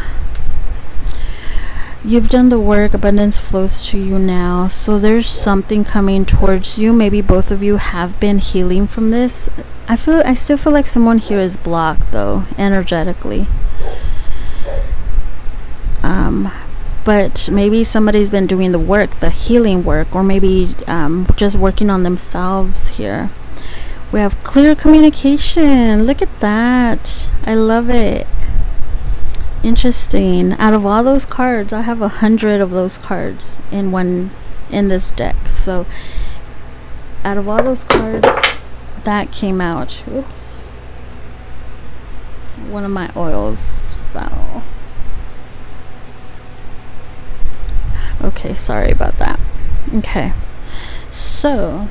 You've done the work, abundance flows to you now. So there's something coming towards you. Maybe both of you have been healing from this. I feel I still feel like someone here is blocked though, energetically. Um but maybe somebody's been doing the work, the healing work, or maybe um, just working on themselves here. We have clear communication. Look at that. I love it. Interesting. Out of all those cards, I have a hundred of those cards in one in this deck. So out of all those cards, that came out. Oops. One of my oils fell. Okay, sorry about that. Okay. So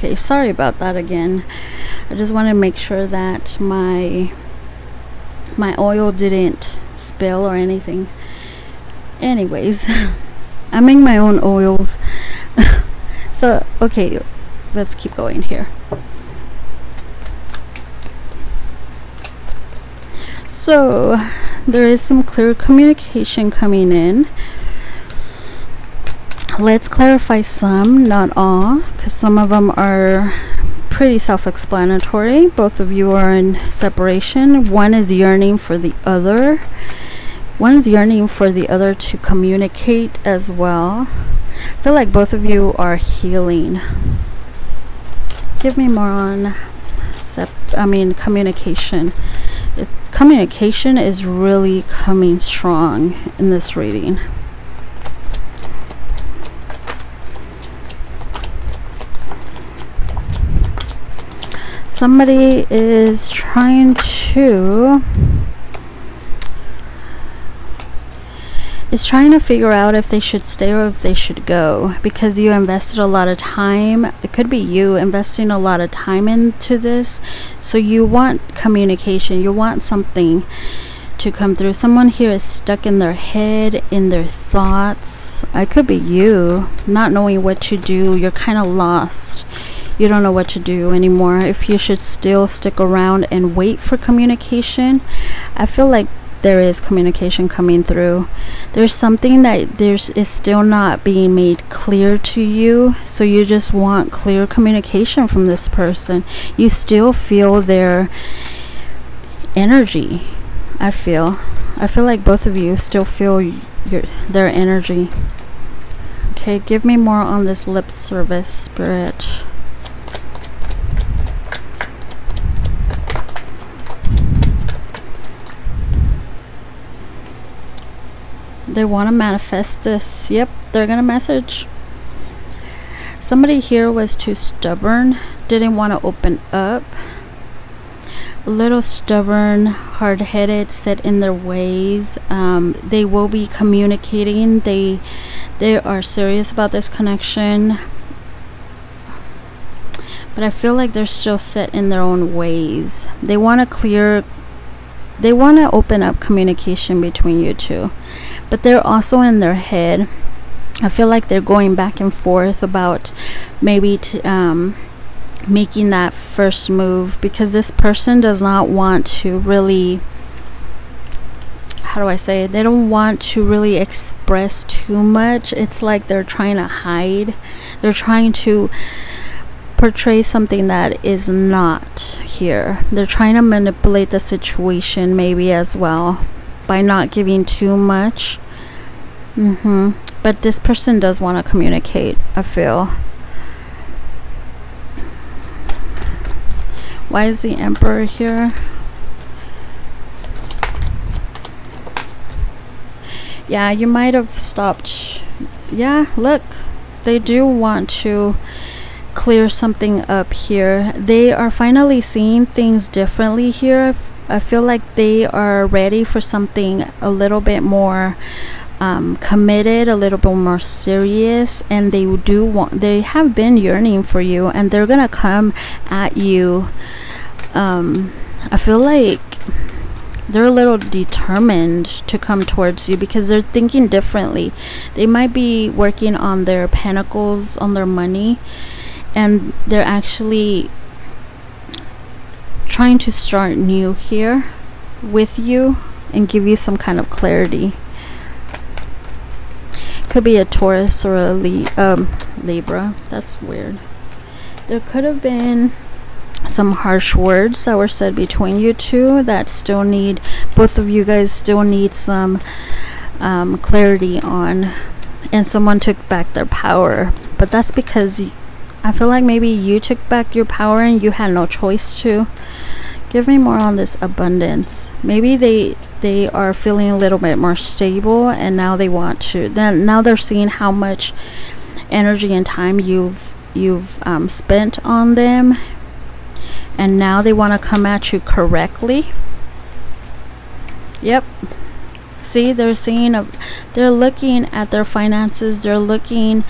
okay sorry about that again. I just want to make sure that my my oil didn't spill or anything. Anyways I make my own oils. So okay let's keep going here. So there is some clear communication coming in let's clarify some, not all, because some of them are pretty self-explanatory. Both of you are in separation. One is yearning for the other. One is yearning for the other to communicate as well. I feel like both of you are healing. Give me more on sep I mean communication. It's, communication is really coming strong in this reading. Somebody is trying to is trying to figure out if they should stay or if they should go because you invested a lot of time. It could be you investing a lot of time into this. So you want communication, you want something to come through. Someone here is stuck in their head, in their thoughts. I could be you, not knowing what to do. You're kind of lost. You don't know what to do anymore. If you should still stick around and wait for communication, I feel like there is communication coming through. There's something that there's is still not being made clear to you so you just want clear communication from this person. You still feel their energy i feel. I feel like both of you still feel your their energy. Okay give me more on this lip service spirit they want to manifest this. Yep they're gonna message. Somebody here was too stubborn didn't want to open up. A little stubborn hard-headed set in their ways. Um, they will be communicating. They they are serious about this connection. But I feel like they're still set in their own ways. They want to clear they want to open up communication between you two but they're also in their head I feel like they're going back and forth about maybe to, um, making that first move because this person does not want to really how do I say it? They don't want to really express too much. It's like they're trying to hide. They're trying to portray something that is not here. They're trying to manipulate the situation maybe as well by not giving too much. Mm-hmm. But this person does want to communicate, I feel. Why is the Emperor here? Yeah, you might have stopped. Yeah, look. They do want to clear something up here. They are finally seeing things differently here. I feel like they are ready for something a little bit more um, committed, a little bit more serious, and they do want. They have been yearning for you, and they're gonna come at you. Um, I feel like they're a little determined to come towards you because they're thinking differently. They might be working on their pentacles, on their money, and they're actually trying to start new here with you and give you some kind of clarity. Could be a Taurus or a Li um, Libra. That's weird. There could have been some harsh words that were said between you two that still need both of you guys still need some um, clarity on and someone took back their power. But that's because I feel like maybe you took back your power and you had no choice to give me more on this abundance. Maybe they they are feeling a little bit more stable and now they want to then now they're seeing how much energy and time you've you've um, spent on them. And now they want to come at you correctly. Yep. See they're seeing a they're looking at their finances. They're looking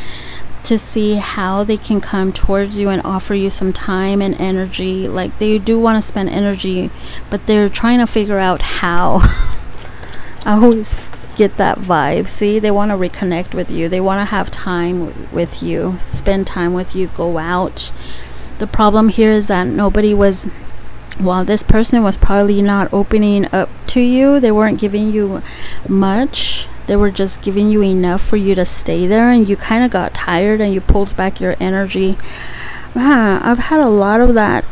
to see how they can come towards you and offer you some time and energy. Like they do want to spend energy but they're trying to figure out how. I always get that vibe. See they want to reconnect with you. They want to have time with you spend time with you go out. The problem here is that nobody was while this person was probably not opening up to you they weren't giving you much. They were just giving you enough for you to stay there and you kind of got tired and you pulled back your energy. Man i've had a lot of that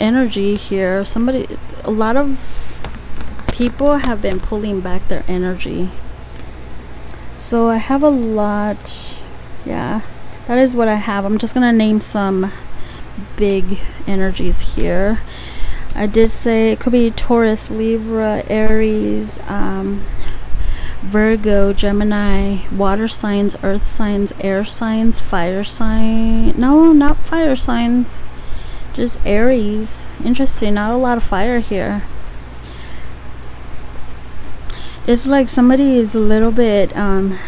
energy here. Somebody a lot of people have been pulling back their energy. So i have a lot yeah that is what i have. I'm just gonna name some big energies here I did say it could be Taurus, Libra, Aries, um, Virgo, Gemini, water signs, earth signs, air signs, fire sign. No, not fire signs. Just Aries. Interesting. Not a lot of fire here. it's like somebody is a little bit um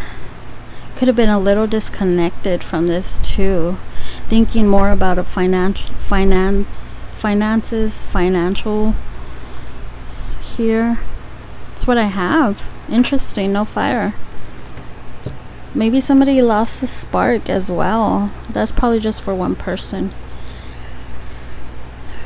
could have been a little disconnected from this too thinking more about a financial finance finances financial here. That's what I have. Interesting no fire. Maybe somebody lost a spark as well. That's probably just for one person.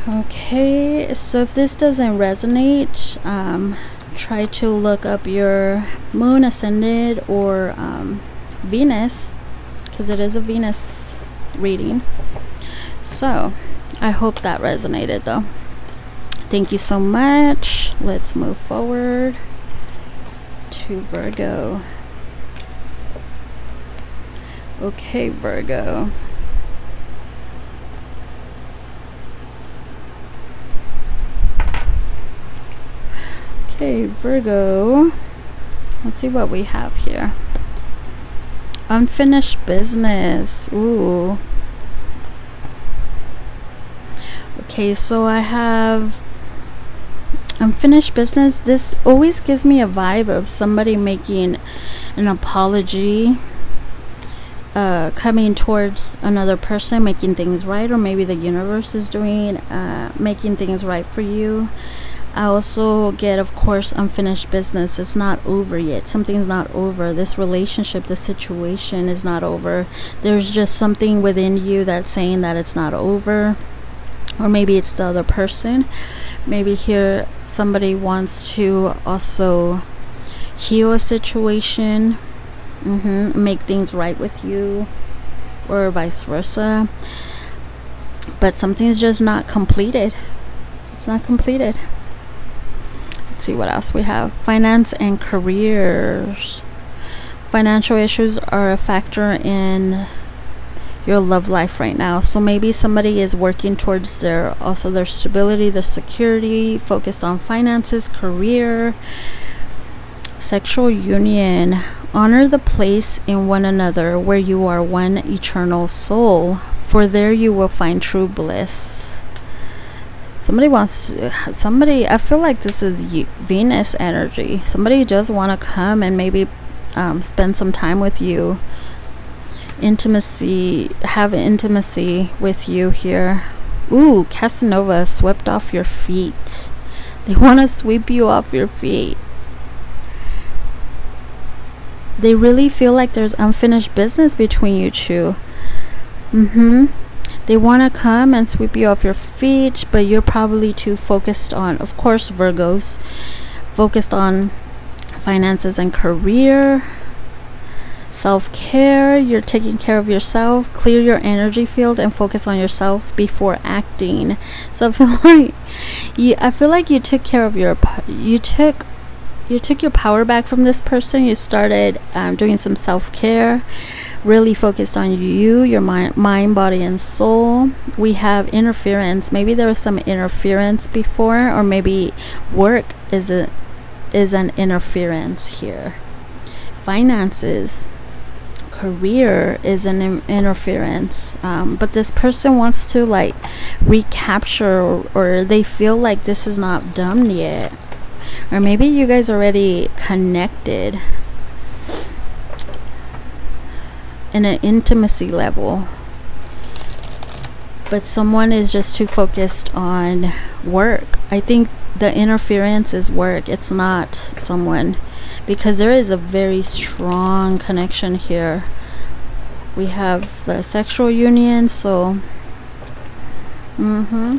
Okay so if this doesn't resonate um, try to look up your moon ascendant or um, Venus because it is a Venus reading. So I hope that resonated though thank you so much let's move forward to Virgo okay Virgo Okay, Virgo. Let's see what we have here. Unfinished business. Ooh. Okay, so I have unfinished business. This always gives me a vibe of somebody making an apology uh, coming towards another person, making things right, or maybe the universe is doing, uh, making things right for you. I also get, of course, unfinished business. It's not over yet. Something's not over. This relationship, this situation is not over. There's just something within you that's saying that it's not over. Or maybe it's the other person. Maybe here somebody wants to also heal a situation, mm-hmm, make things right with you, or vice versa. But something's just not completed. It's not completed let's see what else we have finance and careers financial issues are a factor in your love life right now. So maybe somebody is working towards their also their stability their security focused on finances career sexual union. Honor the place in one another where you are one eternal soul for there you will find true bliss. Somebody wants to, somebody i feel like this is venus energy. Somebody just want to come and maybe um, spend some time with you intimacy have intimacy with you here. Ooh casanova swept off your feet. They want to sweep you off your feet. They really feel like there's unfinished business between you two. Mm-hmm. They want to come and sweep you off your feet but you're probably too focused on of course virgos focused on finances and career self-care you're taking care of yourself clear your energy field and focus on yourself before acting so i feel like you i feel like you took care of your you took you took your power back from this person you started um, doing some self-care really focused on you, your mind, mind, body, and soul. We have interference. Maybe there was some interference before, or maybe work is a is an interference here. Finances, career is an interference. Um, but this person wants to like recapture, or, or they feel like this is not done yet. Or maybe you guys already connected in an intimacy level but someone is just too focused on work i think the interference is work it's not someone because there is a very strong connection here. We have the sexual union so mm-hmm.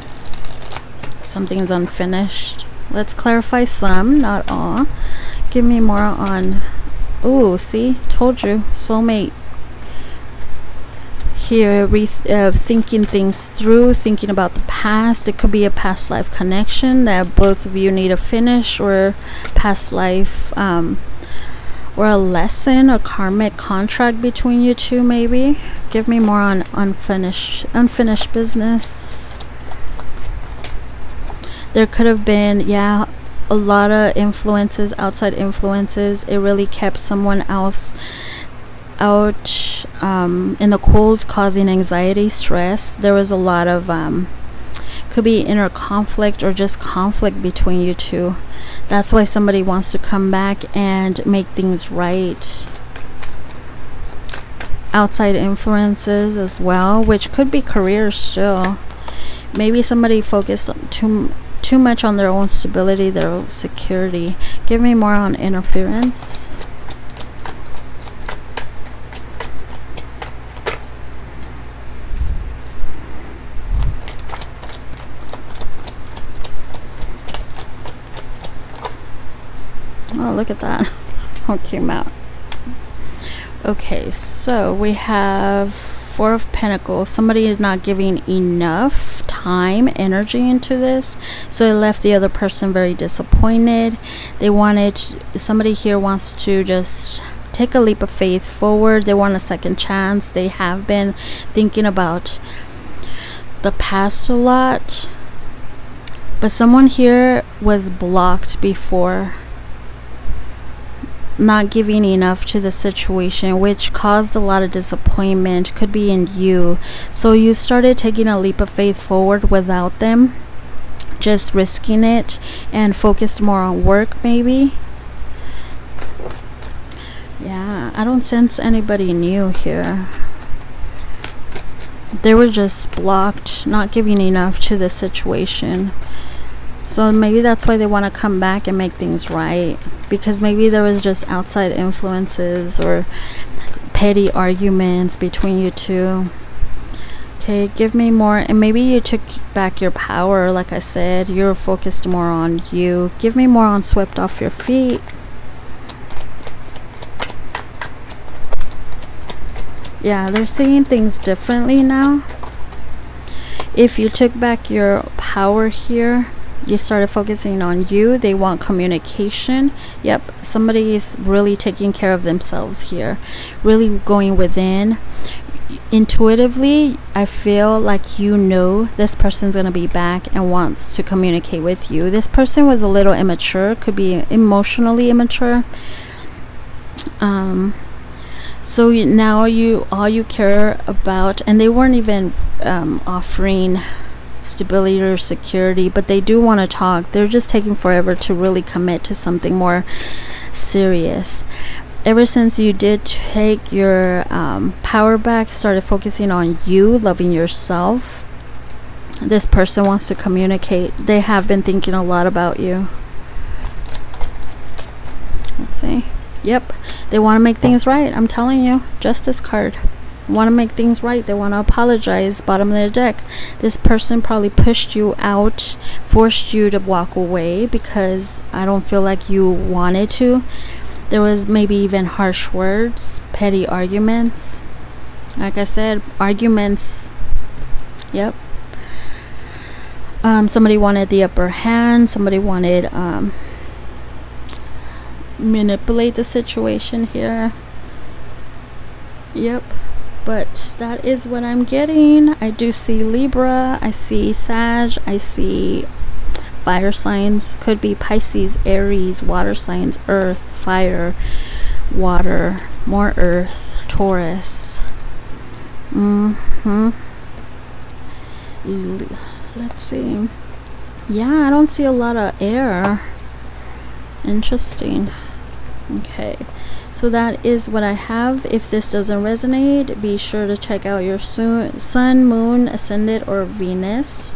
Something's unfinished. Let's clarify some not all. Give me more on oh see told you soulmate here uh, thinking things through thinking about the past. It could be a past life connection that both of you need to finish or past life um, or a lesson a karmic contract between you two maybe. Give me more on unfinished unfinished business. There could have been yeah a lot of influences outside influences. It really kept someone else out um, in the cold causing anxiety stress. There was a lot of um, could be inner conflict or just conflict between you two. That's why somebody wants to come back and make things right. Outside influences as well which could be career still maybe somebody focused too too much on their own stability their own security. Give me more on interference Oh, look at that. How came out. Okay, so we have Four of Pentacles. Somebody is not giving enough time, energy into this. So it left the other person very disappointed. They wanted, somebody here wants to just take a leap of faith forward. They want a second chance. They have been thinking about the past a lot. But someone here was blocked before not giving enough to the situation which caused a lot of disappointment could be in you. So you started taking a leap of faith forward without them just risking it and focused more on work maybe? Yeah i don't sense anybody new here. They were just blocked not giving enough to the situation so maybe that's why they want to come back and make things right. Because maybe there was just outside influences or petty arguments between you two. Okay, give me more. And maybe you took back your power, like I said. You're focused more on you. Give me more on swept off your feet. Yeah, they're seeing things differently now. If you took back your power here, you started focusing on you they want communication. Yep somebody is really taking care of themselves here really going within. Intuitively i feel like you know this person's going to be back and wants to communicate with you. This person was a little immature could be emotionally immature. Um so now you all you care about and they weren't even um, offering stability or security, but they do want to talk. They're just taking forever to really commit to something more serious. Ever since you did take your um, power back, started focusing on you, loving yourself, this person wants to communicate. They have been thinking a lot about you. Let's see. Yep, they want to make things right. I'm telling you, Justice card want to make things right they want to apologize bottom of their deck. This person probably pushed you out forced you to walk away because i don't feel like you wanted to. There was maybe even harsh words petty arguments. Like i said arguments. Yep. Um, somebody wanted the upper hand somebody wanted um, manipulate the situation here. Yep but that is what I'm getting. I do see Libra, I see Sag, I see fire signs. Could be Pisces, Aries, water signs, earth, fire, water, more earth, Taurus. Mm-hmm. Let's see. Yeah, I don't see a lot of air. Interesting. Okay so that is what I have. If this doesn't resonate be sure to check out your sun moon ascendant or Venus.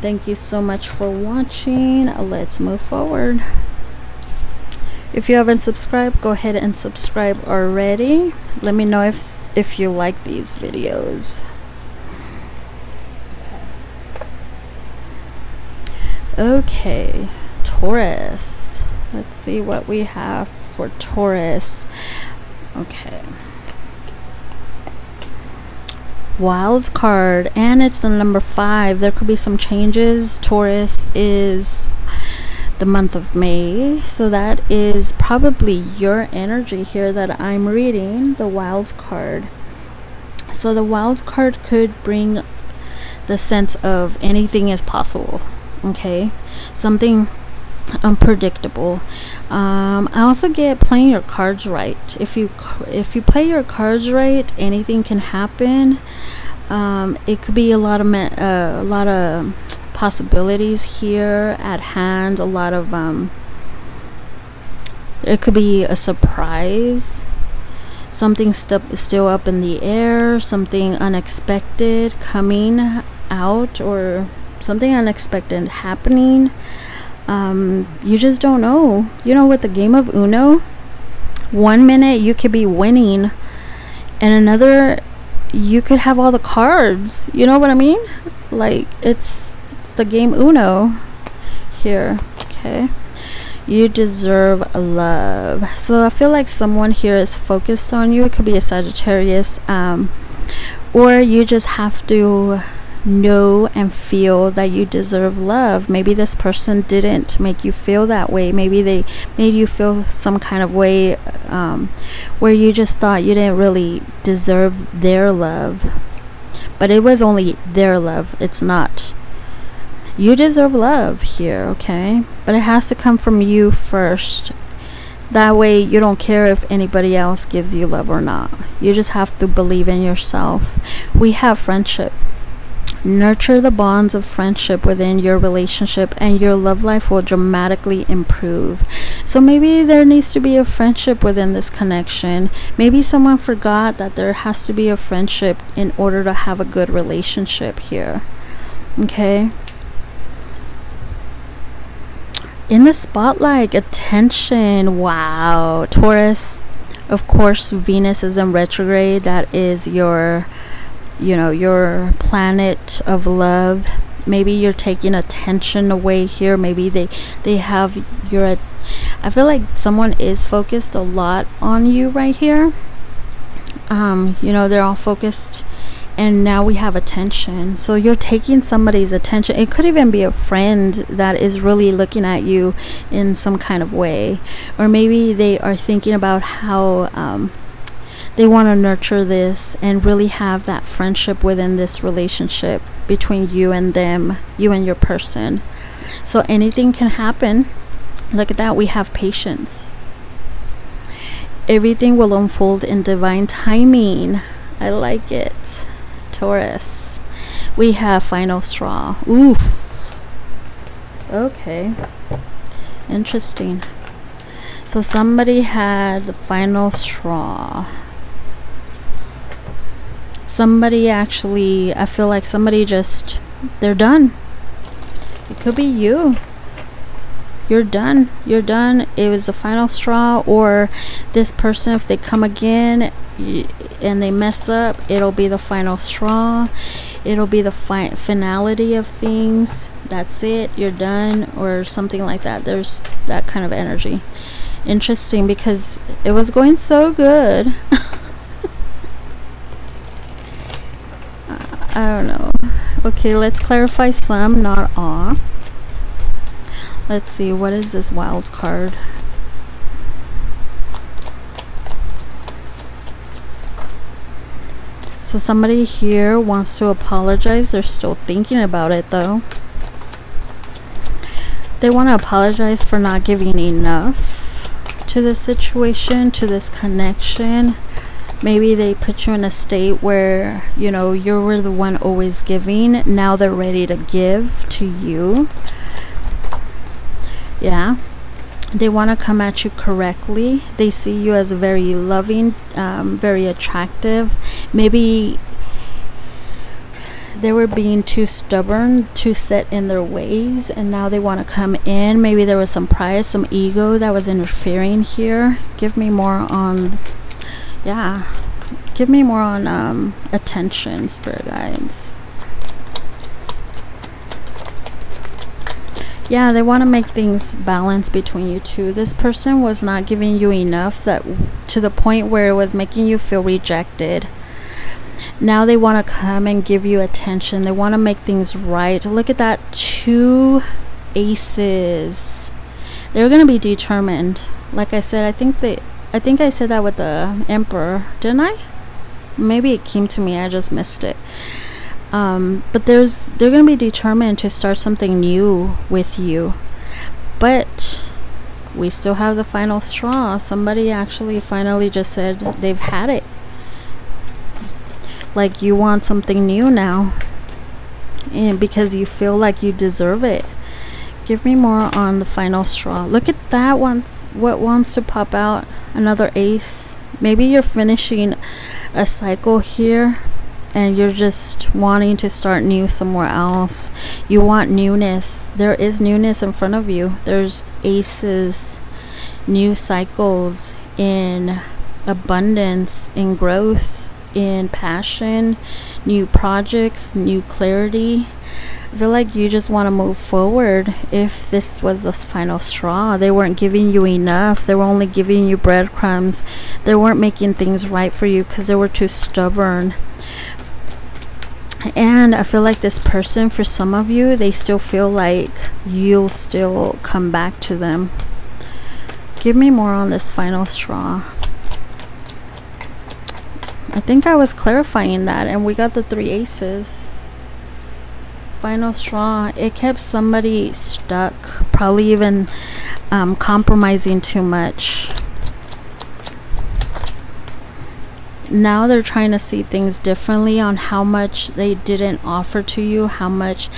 Thank you so much for watching. Let's move forward. If you haven't subscribed go ahead and subscribe already. Let me know if if you like these videos. Okay Taurus let's see what we have for Taurus. Okay. Wild card and it's the number five. There could be some changes. Taurus is the month of May so that is probably your energy here that I'm reading the wild card. So the wild card could bring the sense of anything is possible okay? Something unpredictable. Um, I also get playing your cards right. If you if you play your cards right anything can happen. Um, it could be a lot of uh, a lot of possibilities here at hand a lot of um, it could be a surprise. Something st- still up in the air something unexpected coming out or something unexpected happening um, you just don't know. You know with the game of uno one minute you could be winning and another you could have all the cards you know what i mean? Like it's, it's the game uno here okay? You deserve love. So i feel like someone here is focused on you. It could be a sagittarius um, or you just have to know and feel that you deserve love. Maybe this person didn't make you feel that way. Maybe they made you feel some kind of way um, where you just thought you didn't really deserve their love. But it was only their love, it's not. You deserve love here, okay? But it has to come from you first. That way, you don't care if anybody else gives you love or not. You just have to believe in yourself. We have friendship Nurture the bonds of friendship within your relationship, and your love life will dramatically improve. So, maybe there needs to be a friendship within this connection. Maybe someone forgot that there has to be a friendship in order to have a good relationship here. Okay? In the spotlight, attention. Wow. Taurus, of course, Venus is in retrograde. That is your you know your planet of love. Maybe you're taking attention away here. Maybe they they have your i feel like someone is focused a lot on you right here. Um you know they're all focused and now we have attention. So you're taking somebody's attention. It could even be a friend that is really looking at you in some kind of way. Or maybe they are thinking about how um, they want to nurture this and really have that friendship within this relationship between you and them, you and your person. So anything can happen. Look at that, we have patience. Everything will unfold in divine timing. I like it. Taurus. We have final straw. Oof. Okay. Interesting. So somebody had the final straw somebody actually i feel like somebody just they're done. It could be you. You're done. You're done. It was the final straw or this person if they come again and they mess up it'll be the final straw. It'll be the fi finality of things. That's it. You're done or something like that. There's that kind of energy. Interesting because it was going so good I don't know. Okay, let's clarify some, not all. Let's see, what is this wild card? So somebody here wants to apologize. They're still thinking about it though. They want to apologize for not giving enough to this situation, to this connection maybe they put you in a state where you know you were the one always giving. Now they're ready to give to you. Yeah. They want to come at you correctly. They see you as very loving um, very attractive. Maybe they were being too stubborn too set in their ways and now they want to come in. Maybe there was some pride some ego that was interfering here. Give me more on yeah. Give me more on um, attention spirit guides. Yeah they want to make things balance between you two. This person was not giving you enough that to the point where it was making you feel rejected. Now they want to come and give you attention. They want to make things right. Look at that two aces. They're going to be determined. Like i said i think they I think I said that with the Emperor, didn't I? Maybe it came to me, I just missed it. Um, but there's they're gonna be determined to start something new with you. But we still have the final straw. Somebody actually finally just said they've had it. like you want something new now and because you feel like you deserve it give me more on the final straw. Look at that once what wants to pop out? Another ace. Maybe you're finishing a cycle here and you're just wanting to start new somewhere else. You want newness. There is newness in front of you. There's aces new cycles in abundance in growth in passion new projects new clarity I feel like you just want to move forward if this was the final straw. They weren't giving you enough. They were only giving you breadcrumbs. They weren't making things right for you because they were too stubborn and I feel like this person for some of you they still feel like you'll still come back to them give me more on this final straw I think I was clarifying that and we got the three aces final straw it kept somebody stuck probably even um, compromising too much. Now they're trying to see things differently on how much they didn't offer to you how much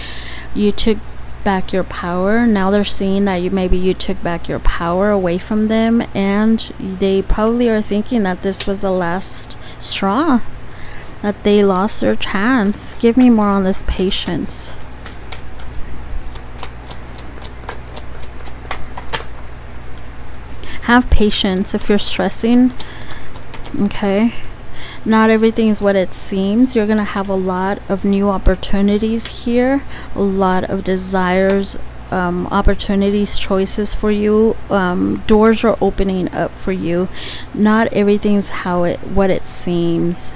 you took back your power. Now they're seeing that you maybe you took back your power away from them and they probably are thinking that this was the last straw that they lost their chance. Give me more on this patience. Have patience if you're stressing okay? Not everything is what it seems. You're gonna have a lot of new opportunities here a lot of desires um, opportunities choices for you. Um, doors are opening up for you. Not everything's how it what it seems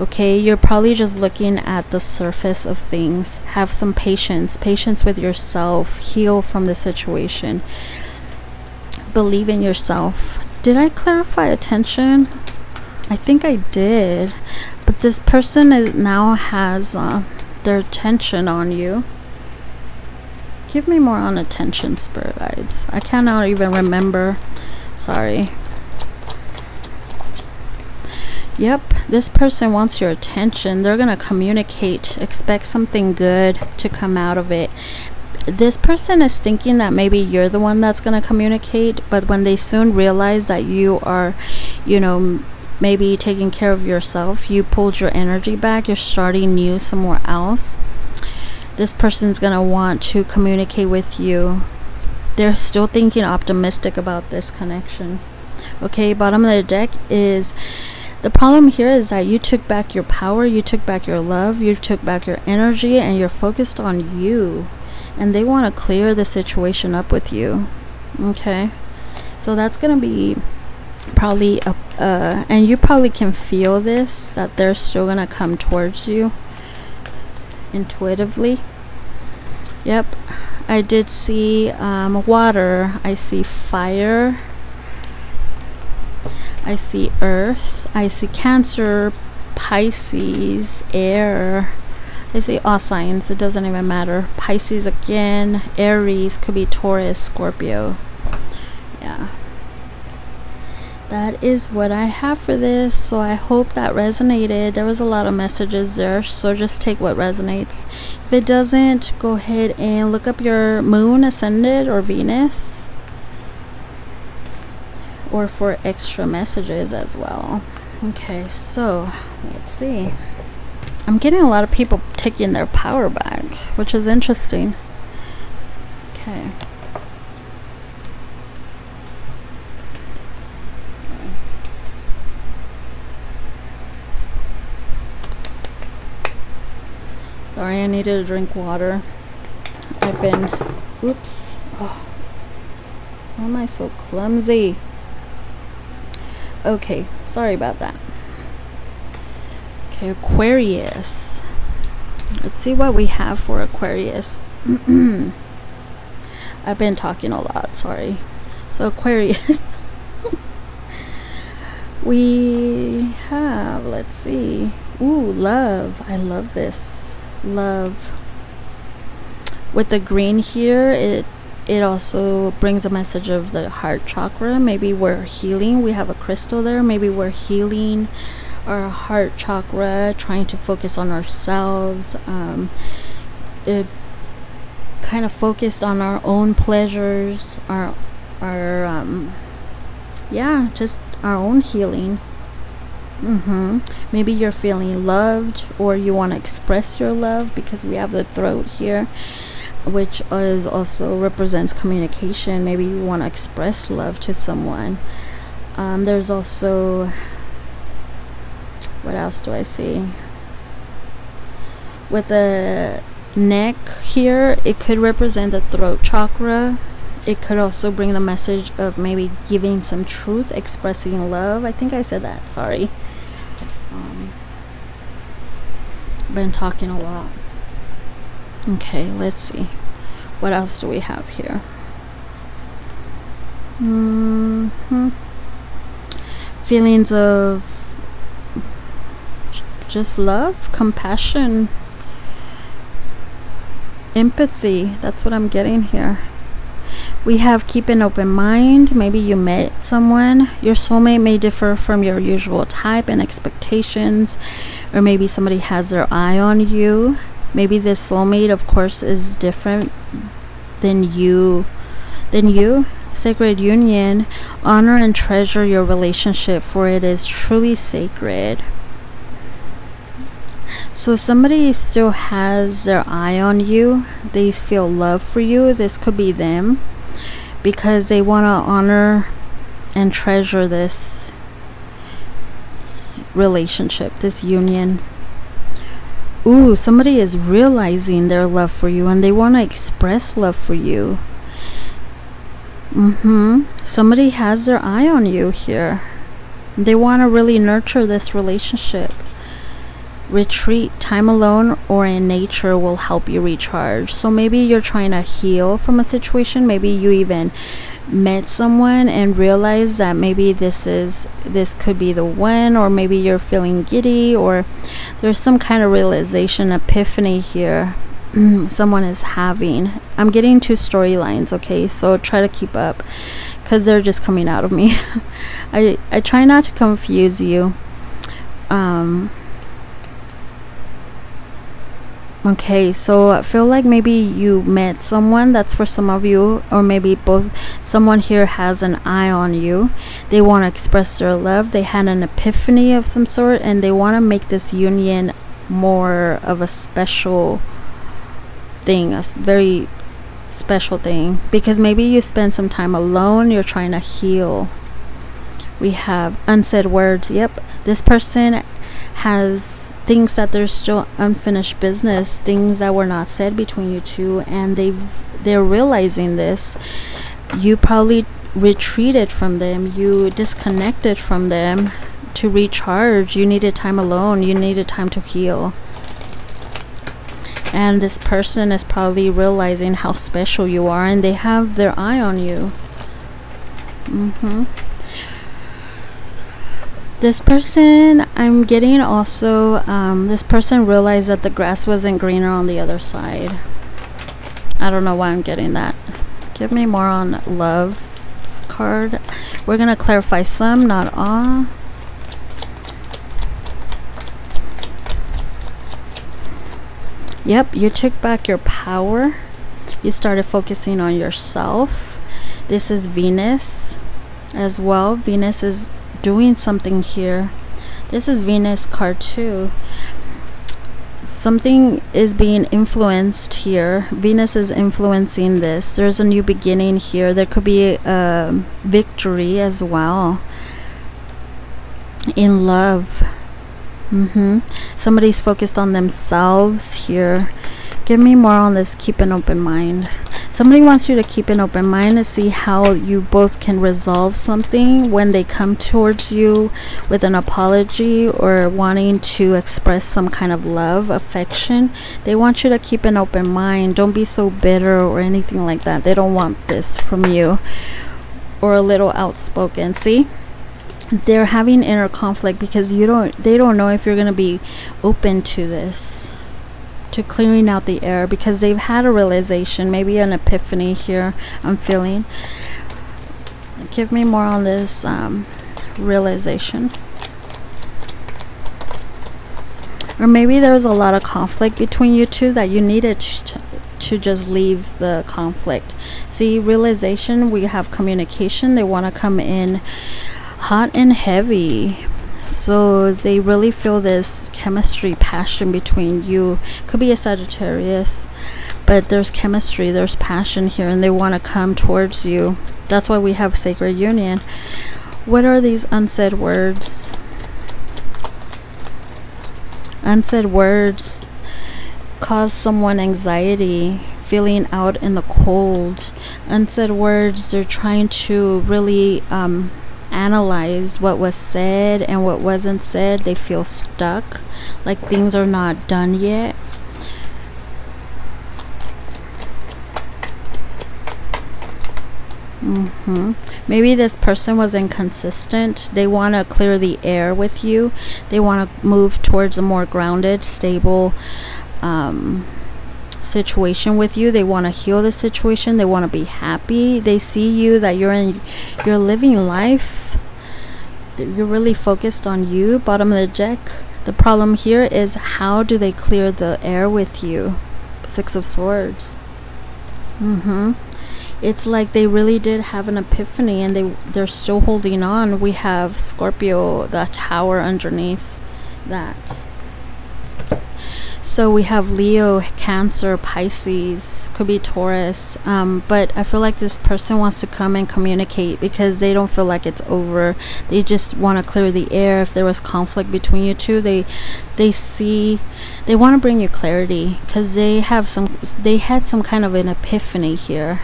okay you're probably just looking at the surface of things have some patience patience with yourself heal from the situation believe in yourself did i clarify attention I think I did. But this person is, now has uh, their attention on you. Give me more on attention, spirit guides. I cannot even remember. Sorry. Yep, this person wants your attention. They're going to communicate. Expect something good to come out of it. This person is thinking that maybe you're the one that's going to communicate, but when they soon realize that you are, you know, maybe taking care of yourself you pulled your energy back you're starting new somewhere else this person's gonna want to communicate with you they're still thinking optimistic about this connection okay bottom of the deck is the problem here is that you took back your power you took back your love you took back your energy and you're focused on you. And they want to clear the situation up with you okay? So that's gonna be probably a, uh, and you probably can feel this that they're still gonna come towards you intuitively. Yep I did see um, water I see fire I see earth I see cancer Pisces air I see all signs it doesn't even matter Pisces again Aries could be Taurus Scorpio yeah that is what I have for this. So I hope that resonated. There was a lot of messages there, so just take what resonates. If it doesn't, go ahead and look up your moon ascendant or Venus or for extra messages as well. Okay, so let's see. I'm getting a lot of people taking their power back, which is interesting. Okay. Sorry, I needed to drink water. I've been... Oops. Oh. Why am I so clumsy? Okay, sorry about that. Okay, Aquarius. Let's see what we have for Aquarius. I've been talking a lot, sorry. So Aquarius. we have, let's see. Ooh, love. I love this love with the green here it it also brings a message of the heart chakra maybe we're healing we have a crystal there maybe we're healing our heart chakra trying to focus on ourselves um, it kind of focused on our own pleasures our our um, yeah just our own healing. Mm-hmm. Maybe you're feeling loved or you want to express your love because we have the throat here which is also represents communication. Maybe you want to express love to someone. Um, there's also what else do I see? With the neck here it could represent the throat chakra. It could also bring the message of maybe giving some truth expressing love. I think I said that sorry. Um, been talking a lot okay let's see. What else do we have here? Mm -hmm. feelings of just love compassion empathy. That's what I'm getting here. We have keep an open mind. Maybe you met someone. Your soulmate may differ from your usual type and expectations or maybe somebody has their eye on you maybe this soulmate of course is different than you than you. Sacred union. Honor and treasure your relationship for it is truly sacred. So somebody still has their eye on you they feel love for you this could be them. Because they want to honor and treasure this relationship, this union. Ooh, somebody is realizing their love for you and they want to express love for you. Mm-hmm. Somebody has their eye on you here. They want to really nurture this relationship retreat time alone or in nature will help you recharge so maybe you're trying to heal from a situation maybe you even met someone and realized that maybe this is this could be the one or maybe you're feeling giddy or there's some kind of realization epiphany here someone is having. I'm getting two storylines okay? So try to keep up because they're just coming out of me. I i try not to confuse you. Um okay so I feel like maybe you met someone that's for some of you or maybe both someone here has an eye on you. They want to express their love. They had an epiphany of some sort and they want to make this union more of a special thing a very special thing. Because maybe you spend some time alone you're trying to heal. We have unsaid words. Yep this person has thinks that there's still unfinished business, things that were not said between you two, and they've they're realizing this. You probably retreated from them, you disconnected from them to recharge. You needed time alone, you needed time to heal. And this person is probably realizing how special you are, and they have their eye on you. Mm-hmm this person i'm getting also um, this person realized that the grass wasn't greener on the other side. I don't know why i'm getting that. Give me more on love card. We're gonna clarify some not all. Yep you took back your power. You started focusing on yourself. This is venus as well. Venus is doing something here. This is Venus card 2 something is being influenced here. Venus is influencing this. There's a new beginning here. There could be a victory as well in love. Mm -hmm. somebody's focused on themselves here give me more on this keep an open mind. Somebody wants you to keep an open mind to see how you both can resolve something when they come towards you with an apology or wanting to express some kind of love affection. They want you to keep an open mind. Don't be so bitter or anything like that. They don't want this from you. Or a little outspoken. See? They're having inner conflict because you don't they don't know if you're going to be open to this to clearing out the air because they've had a realization, maybe an epiphany here I'm feeling. Give me more on this um, realization. or maybe there was a lot of conflict between you two that you needed to, to just leave the conflict see realization we have communication they want to come in hot and heavy so they really feel this chemistry passion between you. Could be a sagittarius but there's chemistry there's passion here and they want to come towards you. That's why we have sacred union. What are these unsaid words? Unsaid words cause someone anxiety feeling out in the cold. Unsaid words they're trying to really um, analyze what was said and what wasn't said they feel stuck like things are not done yet Mm-hmm. Maybe this person was inconsistent. They want to clear the air with you. They want to move towards a more grounded, stable um, situation with you. They want to heal the situation. They want to be happy. They see you that you're in, you're living life. You're really focused on you. Bottom of the deck. The problem here is how do they clear the air with you? Six of Swords. Mm-hmm it's like they really did have an epiphany and they they're still holding on we have scorpio the tower underneath that so we have leo cancer pisces could be taurus um, but i feel like this person wants to come and communicate because they don't feel like it's over they just want to clear the air if there was conflict between you two they they see they want to bring you clarity because they have some they had some kind of an epiphany here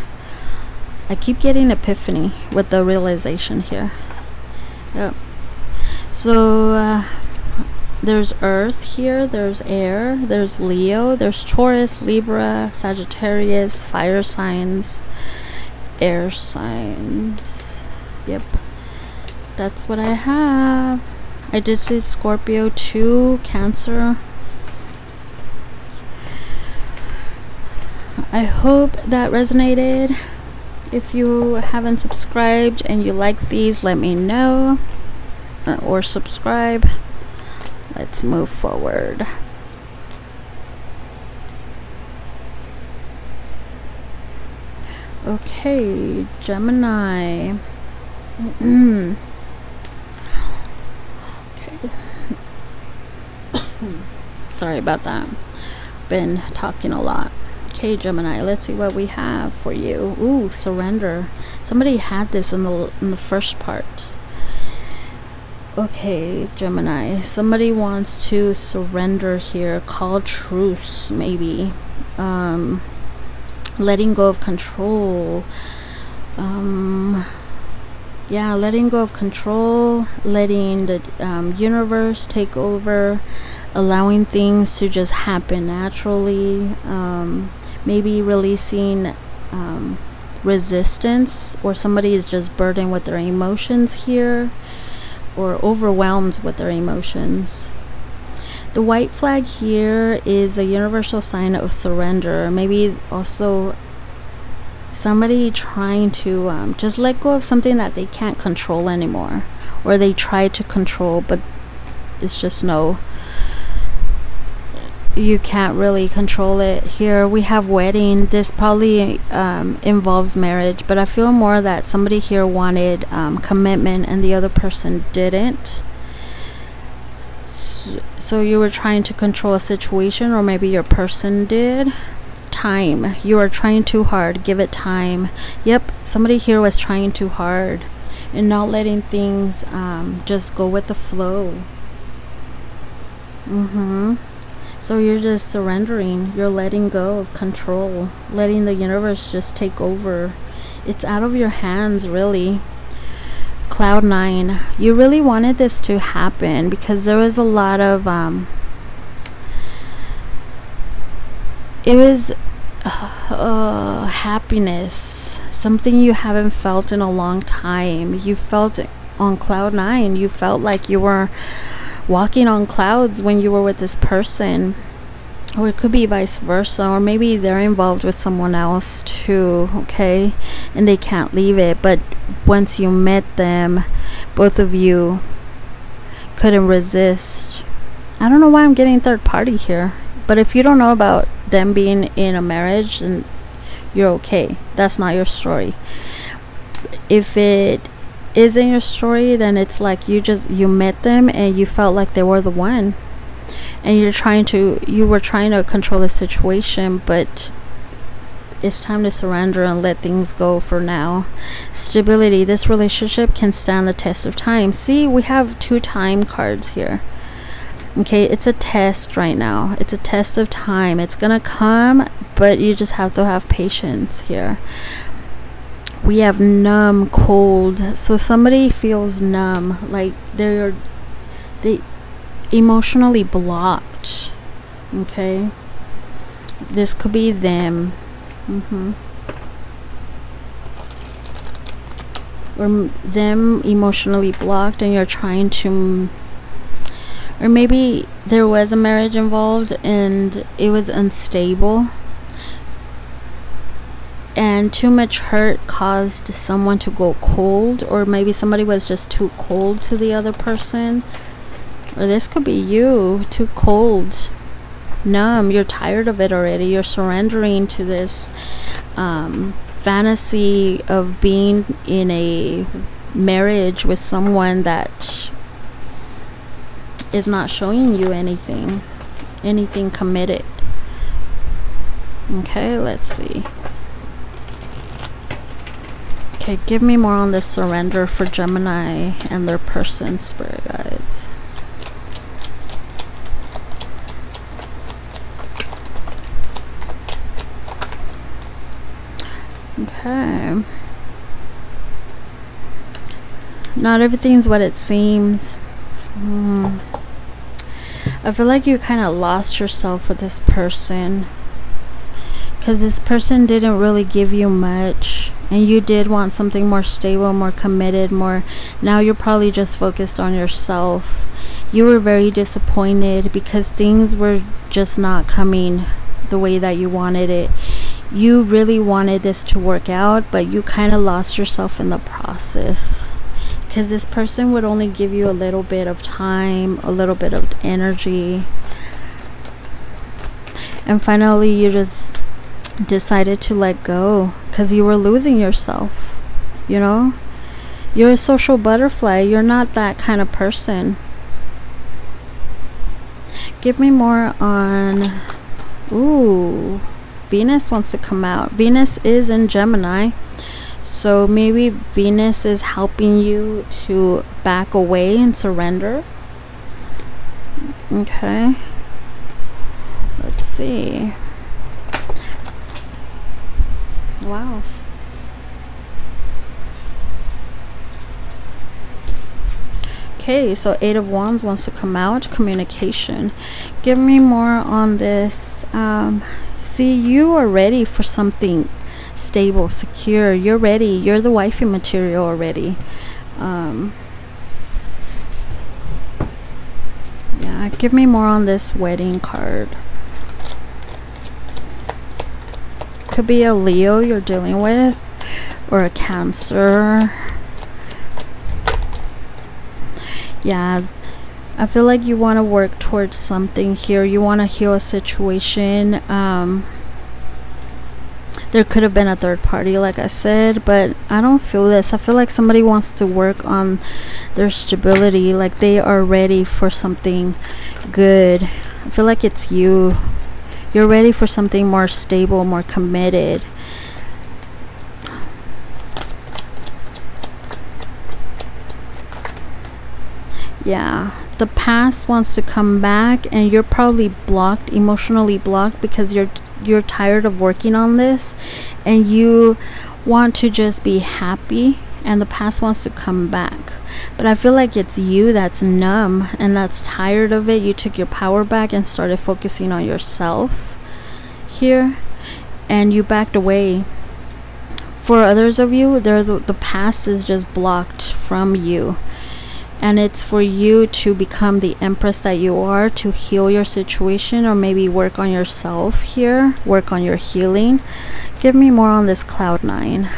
I keep getting epiphany with the realization here. Yep. So uh, there's Earth here, there's air, there's Leo, there's Taurus, Libra, Sagittarius, fire signs, air signs. Yep. That's what I have. I did say Scorpio too, Cancer. I hope that resonated if you haven't subscribed and you like these let me know uh, or subscribe let's move forward okay Gemini okay sorry about that been talking a lot Okay, Gemini, let's see what we have for you. Ooh, surrender. Somebody had this in the in the first part. Okay, Gemini. Somebody wants to surrender here. Call truce, maybe. Um, letting go of control. Um, yeah, letting go of control. Letting the um, universe take over allowing things to just happen naturally um, maybe releasing um, resistance or somebody is just burdened with their emotions here or overwhelmed with their emotions. The white flag here is a universal sign of surrender. Maybe also somebody trying to um, just let go of something that they can't control anymore or they try to control but it's just no you can't really control it. Here we have wedding. This probably um, involves marriage but I feel more that somebody here wanted um, commitment and the other person didn't. So, you were trying to control a situation or maybe your person did? Time. You are trying too hard. Give it time. Yep somebody here was trying too hard and not letting things um, just go with the flow. Mm-hmm so you're just surrendering, you're letting go of control, letting the universe just take over. It's out of your hands, really. Cloud nine, you really wanted this to happen because there was a lot of, um, it was uh, happiness, something you haven't felt in a long time. You felt on cloud nine, you felt like you were walking on clouds when you were with this person or it could be vice versa or maybe they're involved with someone else too okay and they can't leave it but once you met them both of you couldn't resist I don't know why I'm getting third party here. But if you don't know about them being in a marriage, then you're okay. That's not your story. If it isn't your story, then it's like you just you met them and you felt like they were the one. And you're trying to you were trying to control the situation, but it's time to surrender and let things go for now. Stability. This relationship can stand the test of time. See, we have two time cards here okay it's a test right now it's a test of time it's gonna come but you just have to have patience here we have numb cold. So somebody feels numb like they're they emotionally blocked okay? This could be them. Mm-hmm. or them emotionally blocked and you're trying to or maybe there was a marriage involved and it was unstable and too much hurt caused someone to go cold or maybe somebody was just too cold to the other person. Or this could be you too cold numb you're tired of it already you're surrendering to this um, fantasy of being in a marriage with someone that is not showing you anything anything committed. Okay let's see okay give me more on this surrender for Gemini and their person spirit guides. Okay. Not everything's what it seems. Mm. I feel like you kind of lost yourself with this person because this person didn't really give you much and you did want something more stable more committed more now you're probably just focused on yourself. You were very disappointed because things were just not coming the way that you wanted it. You really wanted this to work out but you kind of lost yourself in the process. Because this person would only give you a little bit of time, a little bit of energy. And finally, you just decided to let go because you were losing yourself. You know? You're a social butterfly. You're not that kind of person. Give me more on. Ooh. Venus wants to come out. Venus is in Gemini. So maybe Venus is helping you to back away and surrender. Okay. Let's see. Wow. Okay, so Eight of Wands wants to come out. Communication. Give me more on this. Um, see, you are ready for something stable, secure. You're ready. You're the wifey material already. Um, yeah, give me more on this wedding card. Could be a Leo you're dealing with or a Cancer. Yeah, I feel like you want to work towards something here. You want to heal a situation. Um, there could have been a third party like I said but I don't feel this I feel like somebody wants to work on their stability like they are ready for something good I feel like it's you you're ready for something more stable more committed. Yeah the past wants to come back and you're probably blocked emotionally blocked because you're you're tired of working on this and you want to just be happy and the past wants to come back. But i feel like it's you that's numb and that's tired of it. You took your power back and started focusing on yourself here and you backed away. For others of you there the, the past is just blocked from you. And it's for you to become the empress that you are to heal your situation or maybe work on yourself here work on your healing. Give me more on this cloud nine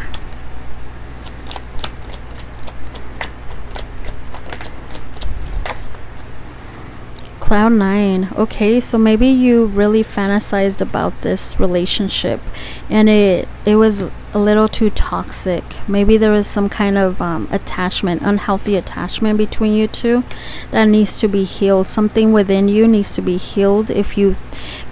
cloud nine. Okay so maybe you really fantasized about this relationship and it it was a little too toxic. Maybe there was some kind of um, attachment unhealthy attachment between you two that needs to be healed. Something within you needs to be healed if you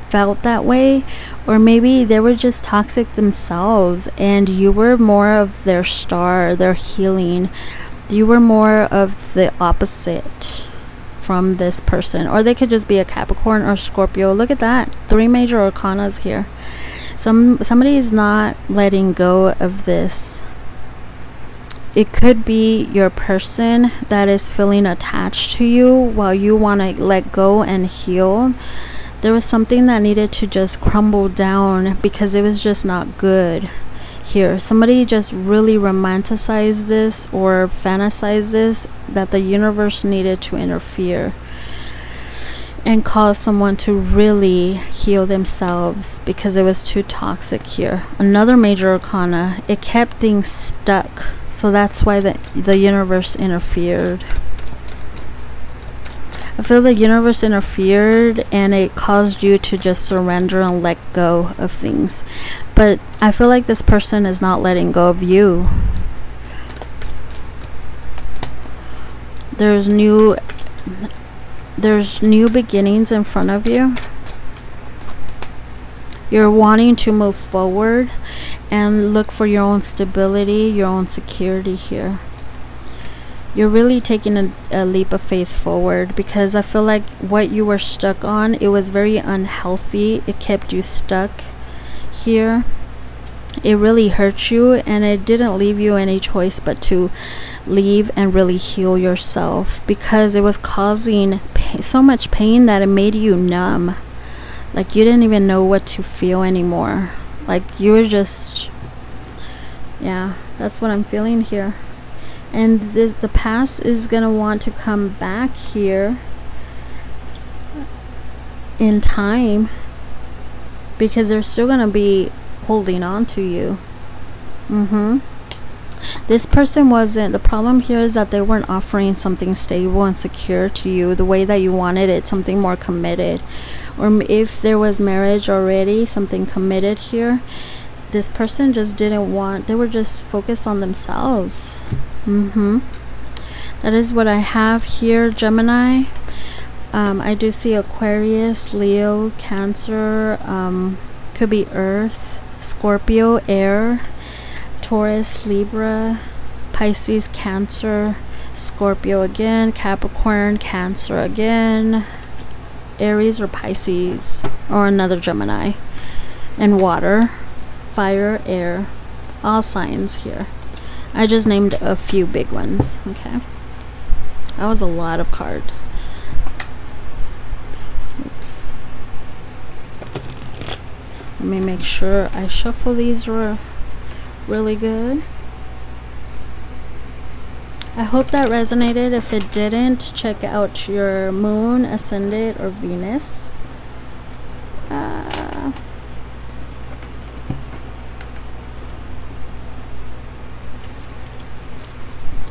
felt that way. Or maybe they were just toxic themselves and you were more of their star their healing. You were more of the opposite from this person. Or they could just be a capricorn or scorpio. Look at that. Three major arcanas here. Some somebody is not letting go of this. It could be your person that is feeling attached to you while you want to let go and heal. There was something that needed to just crumble down because it was just not good here somebody just really romanticized this or fantasized this that the universe needed to interfere and cause someone to really heal themselves because it was too toxic here. Another major arcana it kept things stuck. So that's why the, the universe interfered. I feel the universe interfered and it caused you to just surrender and let go of things. But I feel like this person is not letting go of you. There's new there's new beginnings in front of you. You're wanting to move forward and look for your own stability, your own security here you're really taking a, a, leap of faith forward because I feel like what you were stuck on, it was very unhealthy. It kept you stuck here. It really hurt you and it didn't leave you any choice but to leave and really heal yourself because it was causing so much pain that it made you numb. Like you didn't even know what to feel anymore. Like you were just, yeah, that's what I'm feeling here and this the past is gonna want to come back here in time because they're still gonna be holding on to you. Mm-hmm. This person wasn't the problem here is that they weren't offering something stable and secure to you the way that you wanted it something more committed. Or if there was marriage already something committed here this person just didn't want they were just focused on themselves. Mm-hmm. That is what I have here Gemini um, I do see Aquarius Leo Cancer um, could be Earth Scorpio air Taurus Libra Pisces Cancer Scorpio again Capricorn Cancer again Aries or Pisces or another Gemini and water fire air all signs here I just named a few big ones. Okay. That was a lot of cards. Oops. Let me make sure I shuffle these re really good. I hope that resonated. If it didn't, check out your moon, ascendant, or Venus. Uh,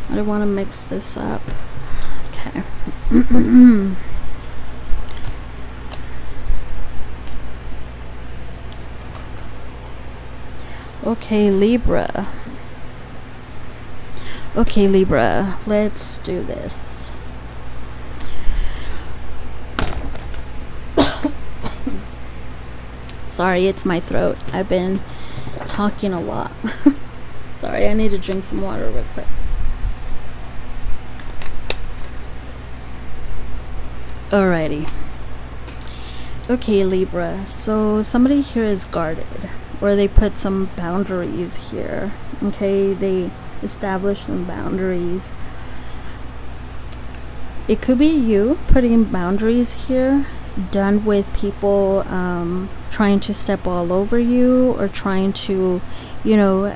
I don't want to mix this up. Okay. okay, Libra. Okay, Libra, let's do this. Sorry, it's my throat. I've been talking a lot. Sorry, I need to drink some water real quick. Alrighty. Okay, Libra. So somebody here is guarded, or they put some boundaries here. Okay, they establish some boundaries. It could be you putting boundaries here, done with people um, trying to step all over you or trying to, you know,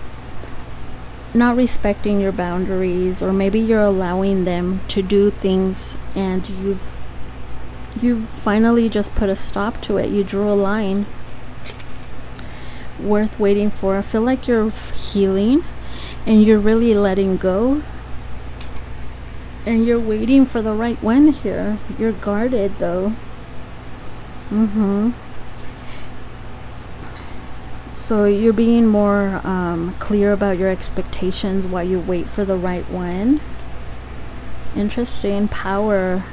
not respecting your boundaries, or maybe you're allowing them to do things and you've you've finally just put a stop to it. You drew a line worth waiting for. I feel like you're healing and you're really letting go. and you're waiting for the right one here. You're guarded though. Mm-hmm. So you're being more um, clear about your expectations while you wait for the right one. Interesting. Power.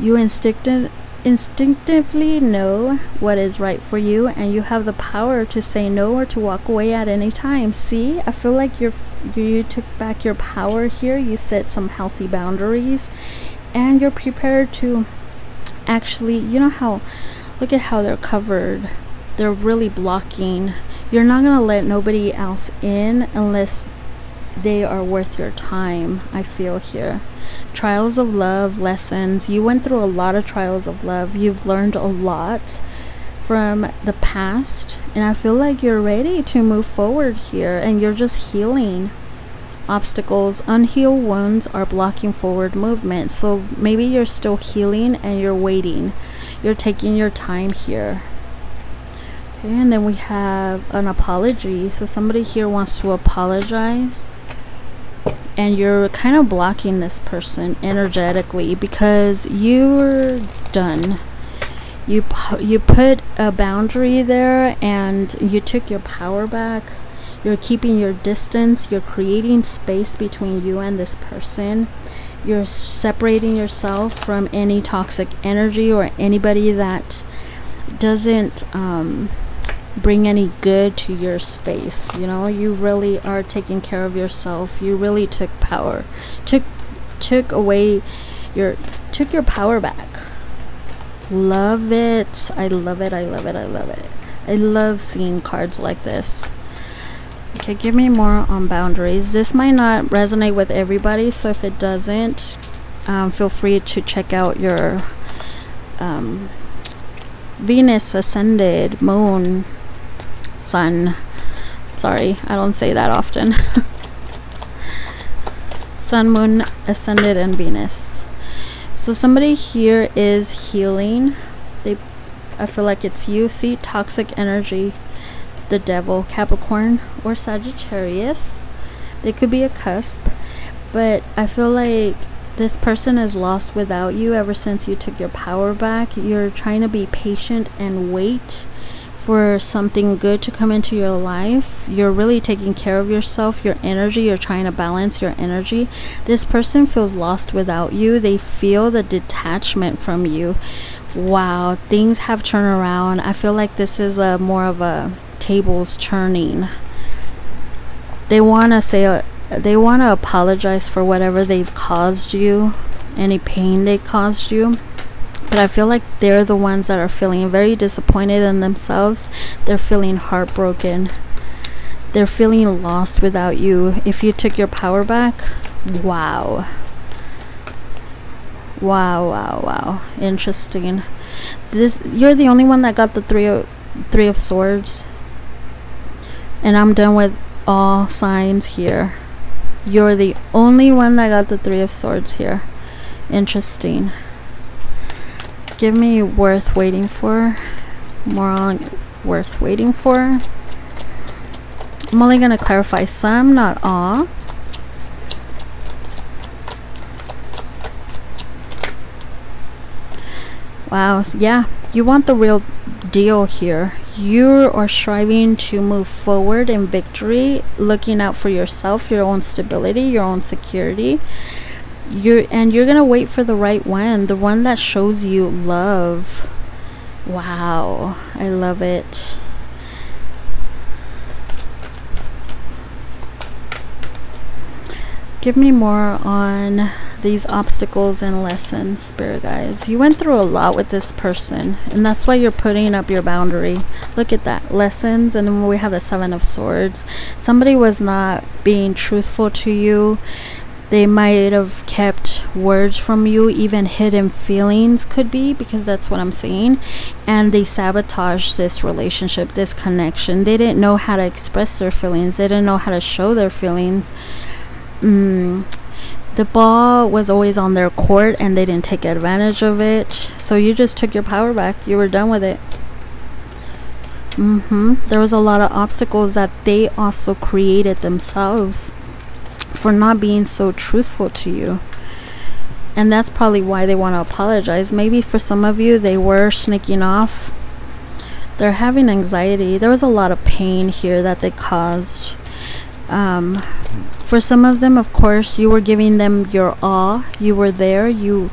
You instinctive, instinctively know what is right for you and you have the power to say no or to walk away at any time. See, I feel like you're you took back your power here. You set some healthy boundaries and you're prepared to actually, you know how look at how they're covered. They're really blocking. You're not going to let nobody else in unless they are worth your time, I feel here. Trials of love, lessons. You went through a lot of trials of love. You've learned a lot from the past, and I feel like you're ready to move forward here and you're just healing. Obstacles, unhealed wounds are blocking forward movement. So maybe you're still healing and you're waiting. You're taking your time here. And then we have an apology. So somebody here wants to apologize and you're kind of blocking this person energetically because you're done. You you put a boundary there and you took your power back. You're keeping your distance. You're creating space between you and this person. You're separating yourself from any toxic energy or anybody that doesn't um, bring any good to your space you know? You really are taking care of yourself. You really took power. Took took away your took your power back. Love it. I love it. I love it. I love it. I love seeing cards like this. Okay give me more on boundaries. This might not resonate with everybody so if it doesn't um, feel free to check out your um, venus ascendant moon sun. Sorry, I don't say that often. sun, moon, ascendant, and Venus. So somebody here is healing. They, I feel like it's you. See, toxic energy, the devil, Capricorn, or Sagittarius. They could be a cusp, but I feel like this person is lost without you ever since you took your power back. You're trying to be patient and wait for something good to come into your life, you're really taking care of yourself, your energy, you're trying to balance your energy. This person feels lost without you. They feel the detachment from you. Wow, things have turned around. I feel like this is a more of a tables turning. They want to say uh, they want to apologize for whatever they've caused you, any pain they caused you but I feel like they're the ones that are feeling very disappointed in themselves. They're feeling heartbroken. They're feeling lost without you. If you took your power back, wow. Wow, wow, wow. Interesting. This you're the only one that got the 3 of, 3 of swords. And I'm done with all signs here. You're the only one that got the 3 of swords here. Interesting give me worth waiting for more worth waiting for. I'm only going to clarify some not all. Wow yeah you want the real deal here. You are striving to move forward in victory looking out for yourself your own stability your own security you're and you're gonna wait for the right one the one that shows you love. Wow i love it. Give me more on these obstacles and lessons spirit guides. You went through a lot with this person and that's why you're putting up your boundary. Look at that lessons and then we have the seven of swords. Somebody was not being truthful to you they might have kept words from you even hidden feelings could be because that's what i'm saying. And they sabotaged this relationship this connection. They didn't know how to express their feelings. They didn't know how to show their feelings. Mm, the ball was always on their court and they didn't take advantage of it. So you just took your power back. You were done with it. Mm-hmm. There was a lot of obstacles that they also created themselves for not being so truthful to you. and that's probably why they want to apologize. Maybe for some of you they were sneaking off. They're having anxiety. There was a lot of pain here that they caused. Um, for some of them of course you were giving them your all. You were there. You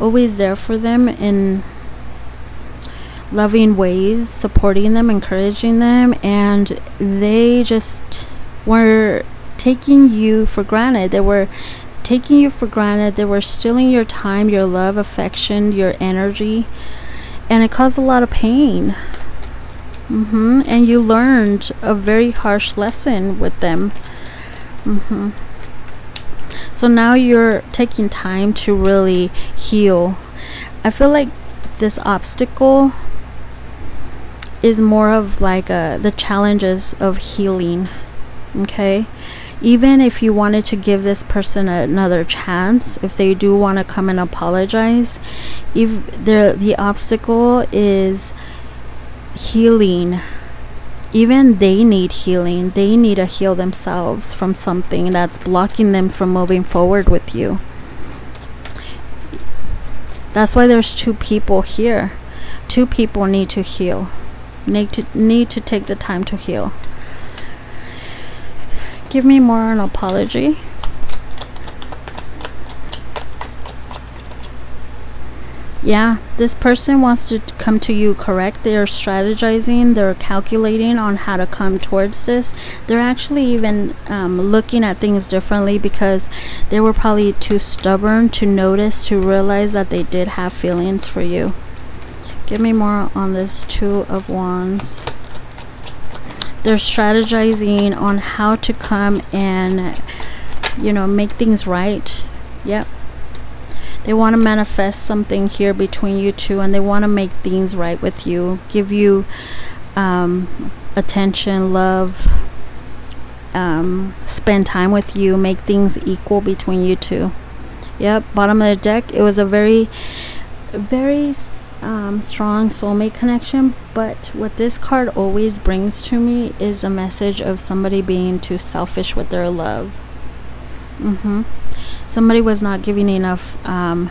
always there for them in loving ways supporting them encouraging them and they just were taking you for granted they were taking you for granted. They were stealing your time, your love, affection, your energy. And it caused a lot of pain. Mm-hmm. And you learned a very harsh lesson with them. Mm-hmm. So now you're taking time to really heal. I feel like this obstacle is more of like a, the challenges of healing. Okay even if you wanted to give this person another chance if they do want to come and apologize if the the obstacle is healing even they need healing. They need to heal themselves from something that's blocking them from moving forward with you. That's why there's two people here. Two people need to heal. Need to need to take the time to heal give me more an apology. Yeah, this person wants to come to you correct. They're strategizing, they're calculating on how to come towards this. They're actually even um, looking at things differently because they were probably too stubborn to notice, to realize that they did have feelings for you. Give me more on this Two of Wands they're strategizing on how to come and you know make things right. Yep. They want to manifest something here between you two and they want to make things right with you give you um, attention love um, spend time with you make things equal between you two. Yep. Bottom of the deck it was a very very um, strong soulmate connection but what this card always brings to me is a message of somebody being too selfish with their love mm-hmm. somebody was not giving enough um,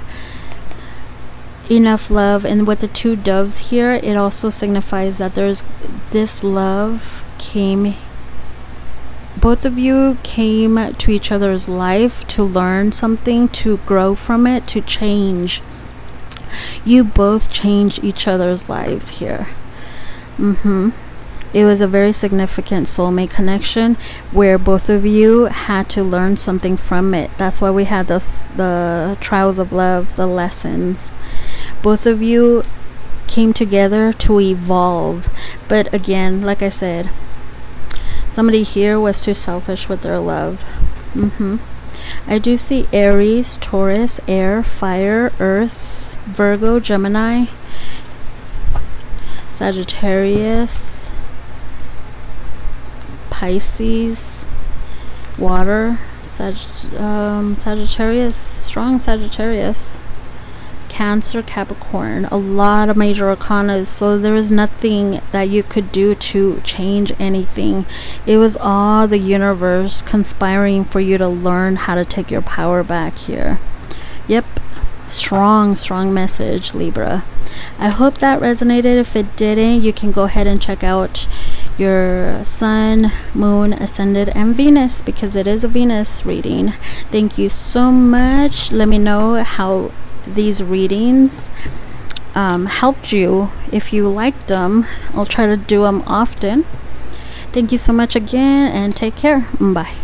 enough love and with the two doves here it also signifies that there's this love came both of you came to each other's life to learn something to grow from it to change you both changed each other's lives here. Mm-hmm. It was a very significant soulmate connection where both of you had to learn something from it. That's why we had the trials of love, the lessons. Both of you came together to evolve. But again, like I said, somebody here was too selfish with their love. Mm-hmm. I do see Aries, Taurus, air, fire, earth, Virgo, Gemini, Sagittarius, Pisces, water, Sag um, Sagittarius, strong Sagittarius, Cancer, Capricorn, a lot of major arcana, so there was nothing that you could do to change anything. It was all the universe conspiring for you to learn how to take your power back here. Yep, strong strong message libra. I hope that resonated. If it didn't you can go ahead and check out your sun moon ascendant and venus because it is a venus reading. Thank you so much. Let me know how these readings um, helped you. If you liked them i'll try to do them often. Thank you so much again and take care. Bye